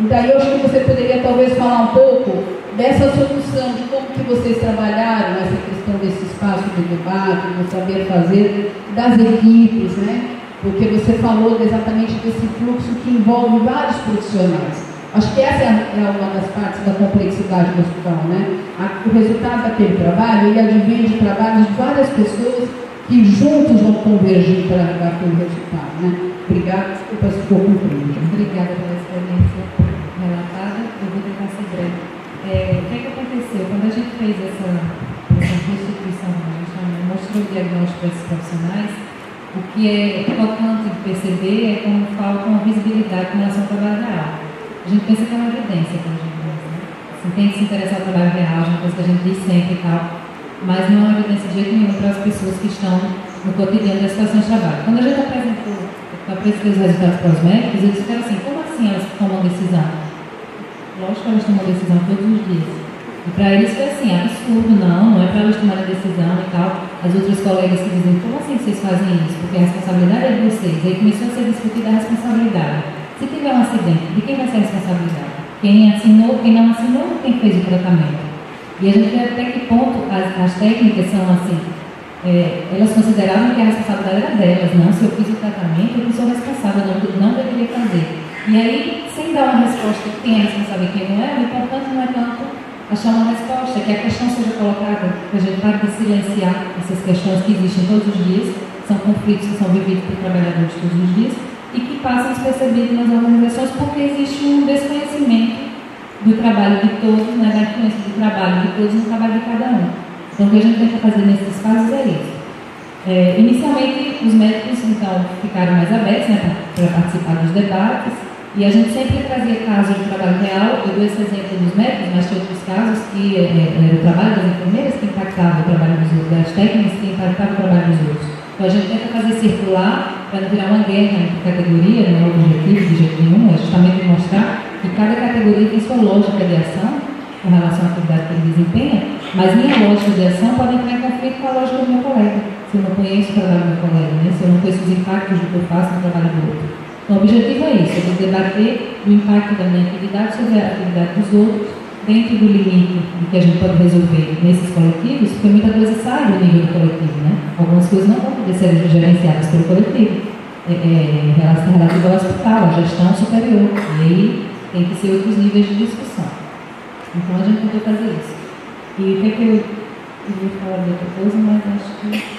e daí eu acho que você poderia talvez falar um pouco dessa solução, de como que vocês trabalharam essa questão desse espaço de debate, do saber fazer das equipes, né? Porque você falou exatamente desse fluxo que envolve vários profissionais. Acho que essa é uma das partes da complexidade do hospital, né? O resultado daquele trabalho, ele advém de trabalhos de várias pessoas que juntos vão convergir para dar aquele resultado, né? Obrigada, desculpa se ficou comprido. Obrigada pela experiência relatada, eu vou tentar ser breve. É, o que, é que aconteceu? Quando a gente fez essa, essa restituição, a gente mostrou o diagnóstico para esses profissionais, o que é importante perceber é como falta uma visibilidade com relação ao trabalho real. A gente pensa que é uma evidência que a gente pensa? Assim, tem que se interessar pelo trabalho real, é uma coisa que a gente diz sempre e tal, mas não é uma evidência de jeito nenhum para as pessoas que estão no cotidiano da situação de trabalho. Quando a gente apresentou, apresentou os resultados para os médicos, eles disseram assim, como assim elas tomam decisão? Lógico que elas tomam decisão todos os dias. E para eles foi assim, absurdo, não, não é para elas tomarem decisão e tal. As outras colegas que dizem, como assim vocês fazem isso? Porque a responsabilidade é de vocês. Aí começou a ser discutida a responsabilidade. Se tiver um acidente, de quem vai ser a responsabilidade? Quem assinou, quem não assinou, quem fez o tratamento? E a gente vê até que ponto as, as técnicas são assim. É, elas consideravam que a responsabilidade era delas, não, se eu fiz o tratamento, eu sou responsável, não, não deveria fazer. E aí, sem dar uma resposta quem é responsável e quem não é, o importante não é tanto achar uma resposta, que a questão seja colocada, que a gente pare de silenciar essas questões que existem todos os dias, são conflitos que são vividos por trabalhadores todos os dias, e que passam despercebidos nas organizações porque existe um desconhecimento do trabalho de todos, né, da influência do trabalho de todos no trabalho de cada um. Então, o que a gente tenta fazer nesses casos é isso. É, inicialmente, os médicos então ficaram mais abertos né, para participar dos debates e a gente sempre trazia casos de trabalho real. Eu dou esse exemplo dos médicos, mas tinha outros casos que é, é o trabalho das enfermeiras que impactava o trabalho dos outros, das técnicas que impactavam o trabalho dos outros. Então, a gente tenta fazer circular para virar uma guerra entre categoria, não é o objetivo de jeito nenhum, é justamente mostrar que cada categoria tem sua lógica de ação com relação à atividade que ele desempenha Mas minha lógica de ação pode entrar em conflito com a lógica do meu colega. Se eu não conheço o trabalho do meu colega, né? se eu não conheço os impactos do que eu faço no trabalho do outro. Então, o objetivo é isso, é debater o impacto da minha atividade sobre a atividade dos outros, dentro do limite de que a gente pode resolver nesses coletivos, porque muita coisa sai do nível do coletivo, né? Algumas coisas não vão poder ser gerenciadas pelo coletivo. É, é, relativo ao hospital, a gestão superior. E aí tem que ser outros níveis de discussão. Então a gente tentou fazer isso. E o que, é que eu queria falar de outra coisa, mas acho que.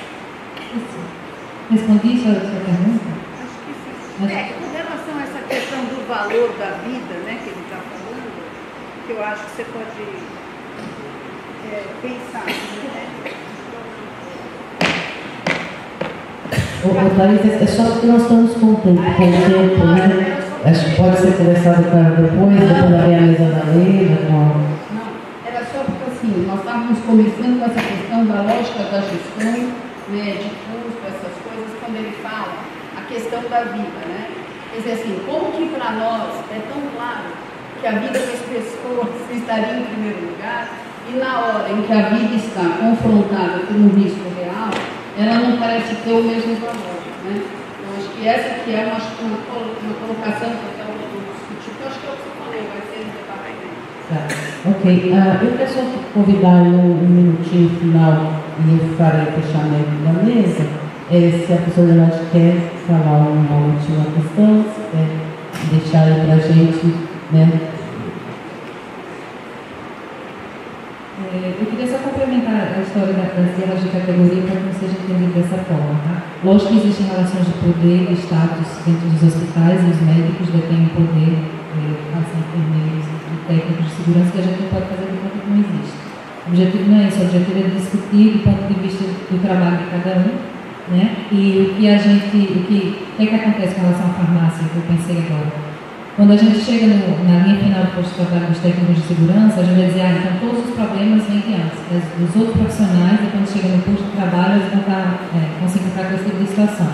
Respondi a sua pergunta? Acho que sim. É, com relação a essa questão do valor da vida, né, que ele está falando, que eu acho que você pode é, pensar, né? Ô, Thaís, é só porque nós estamos com o tempo, com o tempo, né? Acho que pode ser conversado para depois, depois da mesa da lei, Não, era só porque assim, nós estávamos começando com essa questão da lógica da gestão, né, de custo, essas coisas, quando ele fala a questão da vida, né? Quer dizer assim, como que para nós é tão claro que a vida das pessoas estaria em primeiro lugar e na hora em que a vida está confrontada com um risco real, ela não parece ter o mesmo valor. Né? Eu acho que essa aqui é uma, uma, colocação que eu discutir, que eu acho que é o que eu falei, vai ser no debate. Tá. Ok, uh, eu quero só convidar um, um minutinho final e eu farei o fechamento da mesa. É, se a pessoa quer falar uma última questão, se quer deixar aí para a gente, né? É, eu queria só complementar a história das guerras de categoria para que não seja entendido dessa forma. Tá? Lógico que existem relações de poder e status dentro dos hospitais e os médicos detêm o poder, eh, assim, enfermeiros e técnicos de segurança que a gente não pode fazer de conta que não existe. O objetivo não é isso, o objetivo é discutir do ponto de vista do trabalho de cada um né? e o que a gente, o que, o que, é que acontece com relação à farmácia, que eu pensei agora. Quando a gente chega no, na linha final do posto de trabalho dos técnicos de segurança, a gente vai dizer, ah, então todos os problemas vêm de antes. Os outros profissionais, e quando chega no posto de trabalho, eles vão, estar, é, se encontrar com esse tipo de situação.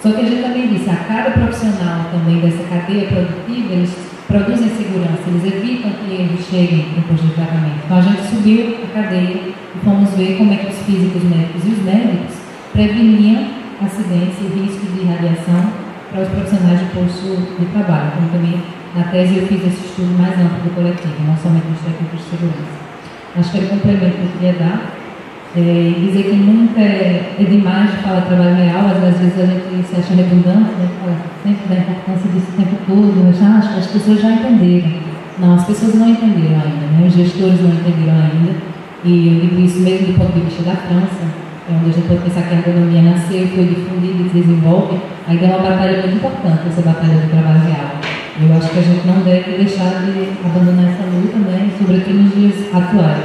Só que a gente também disse, a cada profissional também dessa cadeia produtiva, eles produzem segurança, eles evitam que erros cheguem no posto de tratamento. Então a gente subiu a cadeia e fomos ver como é que os físicos médicos e os médicos preveniam acidentes e riscos de radiação para os profissionais de posto de trabalho. Então, também na tese eu fiz esse estudo mais amplo do coletivo, não somente dos técnicos de segurança. Acho que era o complemento que eu queria dar. É, dizer que nunca é, é demais de falar trabalho real, às vezes a gente se acha redundante, né? Fala sempre da importância disso o tempo todo, mas ah, acho que as pessoas já entenderam. Não, as pessoas não entenderam ainda, né? os gestores não entenderam ainda, e eu digo isso mesmo do ponto de vista da França, é onde a gente pode pensar que a ergonomia nasceu, foi difundida e se desenvolve, ainda é uma batalha muito importante, essa batalha do trabalho real. Eu acho que a gente não deve deixar de abandonar essa luta, né, sobretudo nos dias atuais.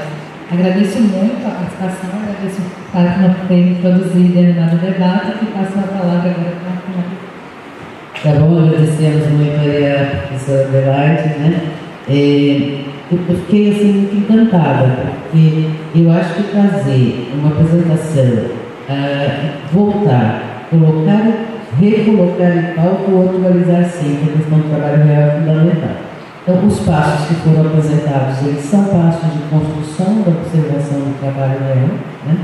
Agradeço muito a participação, agradeço o que não tem produzido terminado o debate e passo a palavra agora para a Tá bom, agradecemos muito a professora Adelaide, né? E eu fiquei assim muito encantada, porque eu acho que fazer uma apresentação, uh, voltar, colocar, recolocar em pauta ou atualizar sempre a questão do trabalho real é fundamental. Então, os passos que foram apresentados, eles são passos de construção da observação do trabalho real, né?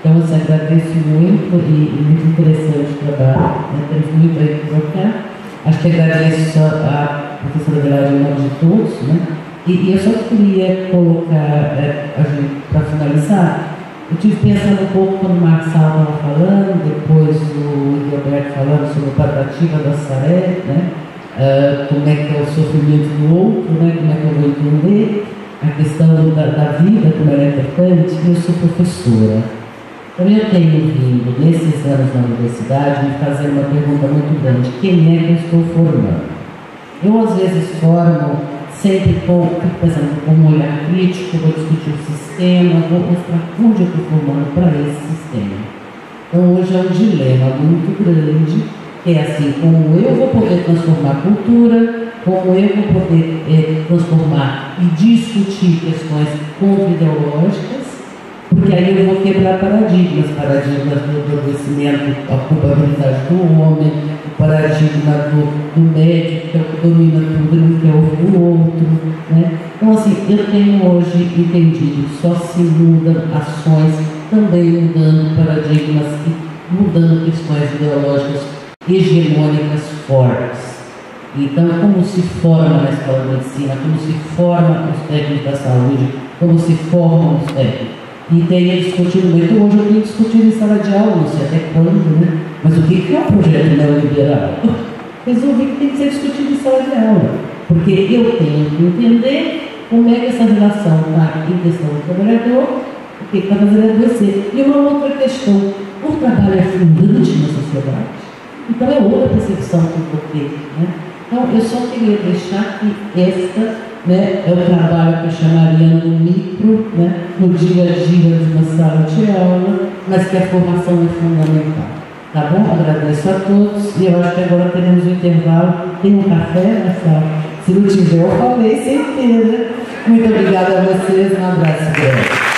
Então, eu agradeço muito e, e, muito interessante o trabalho, né? temos muito aí que colocar. Acho que agradeço a professora Adelaide em nome de todos, né? E, eu só queria colocar, é, para finalizar, eu tive pensando um pouco quando o Marcelo estava falando, depois o Roberto falando sobre a patativa da Saré, né? Uh, como é que é o sofrimento do outro, né? como é que eu vou entender a questão da, da vida, como ela é importante. Eu sou professora. Então eu tenho vindo, nesses anos na universidade, me fazer uma pergunta muito grande: quem é que eu estou formando? Eu, às vezes, formo sempre com, pensando com um olhar crítico, vou discutir o sistema, vou mostrar onde eu estou formando para esse sistema. Então hoje é um dilema muito grande, é assim, como eu vou poder transformar a cultura, como eu vou poder é, transformar e discutir questões contra-ideológicas, porque aí eu vou quebrar paradigmas, paradigmas do adoecimento, a culpabilidade do homem, paradigma do, do médico, que é o que domina tudo, não quer ouvir o outro, né? Então, assim, eu tenho hoje entendido só se mudam ações, também mudando paradigmas e mudando questões ideológicas hegemônicas fortes. Então, como se forma na escola de medicina, como se forma os técnicos da saúde, como se formam os técnicos. E tenho discutido muito, hoje eu tenho discutido em sala de aula, não sei até quando, né? Mas o que é um projeto neoliberal? Resolvi que tem que ser discutido em sala de aula, porque eu tenho que entender como é que essa relação está em questão do trabalhador, o que está fazendo adoecer. E uma outra questão, o trabalho é fundante na sociedade, então é outra percepção que eu tenho. Né? Então eu só queria deixar que esta né, é o trabalho que eu chamaria no micro, né, no dia a dia de uma sala de aula, mas que a formação é fundamental. Tá bom? Agradeço a todos e eu acho que agora teremos um intervalo. Tem um café nessa? Se não tiver, eu falei né? Muito obrigada a vocês, um abraço grande.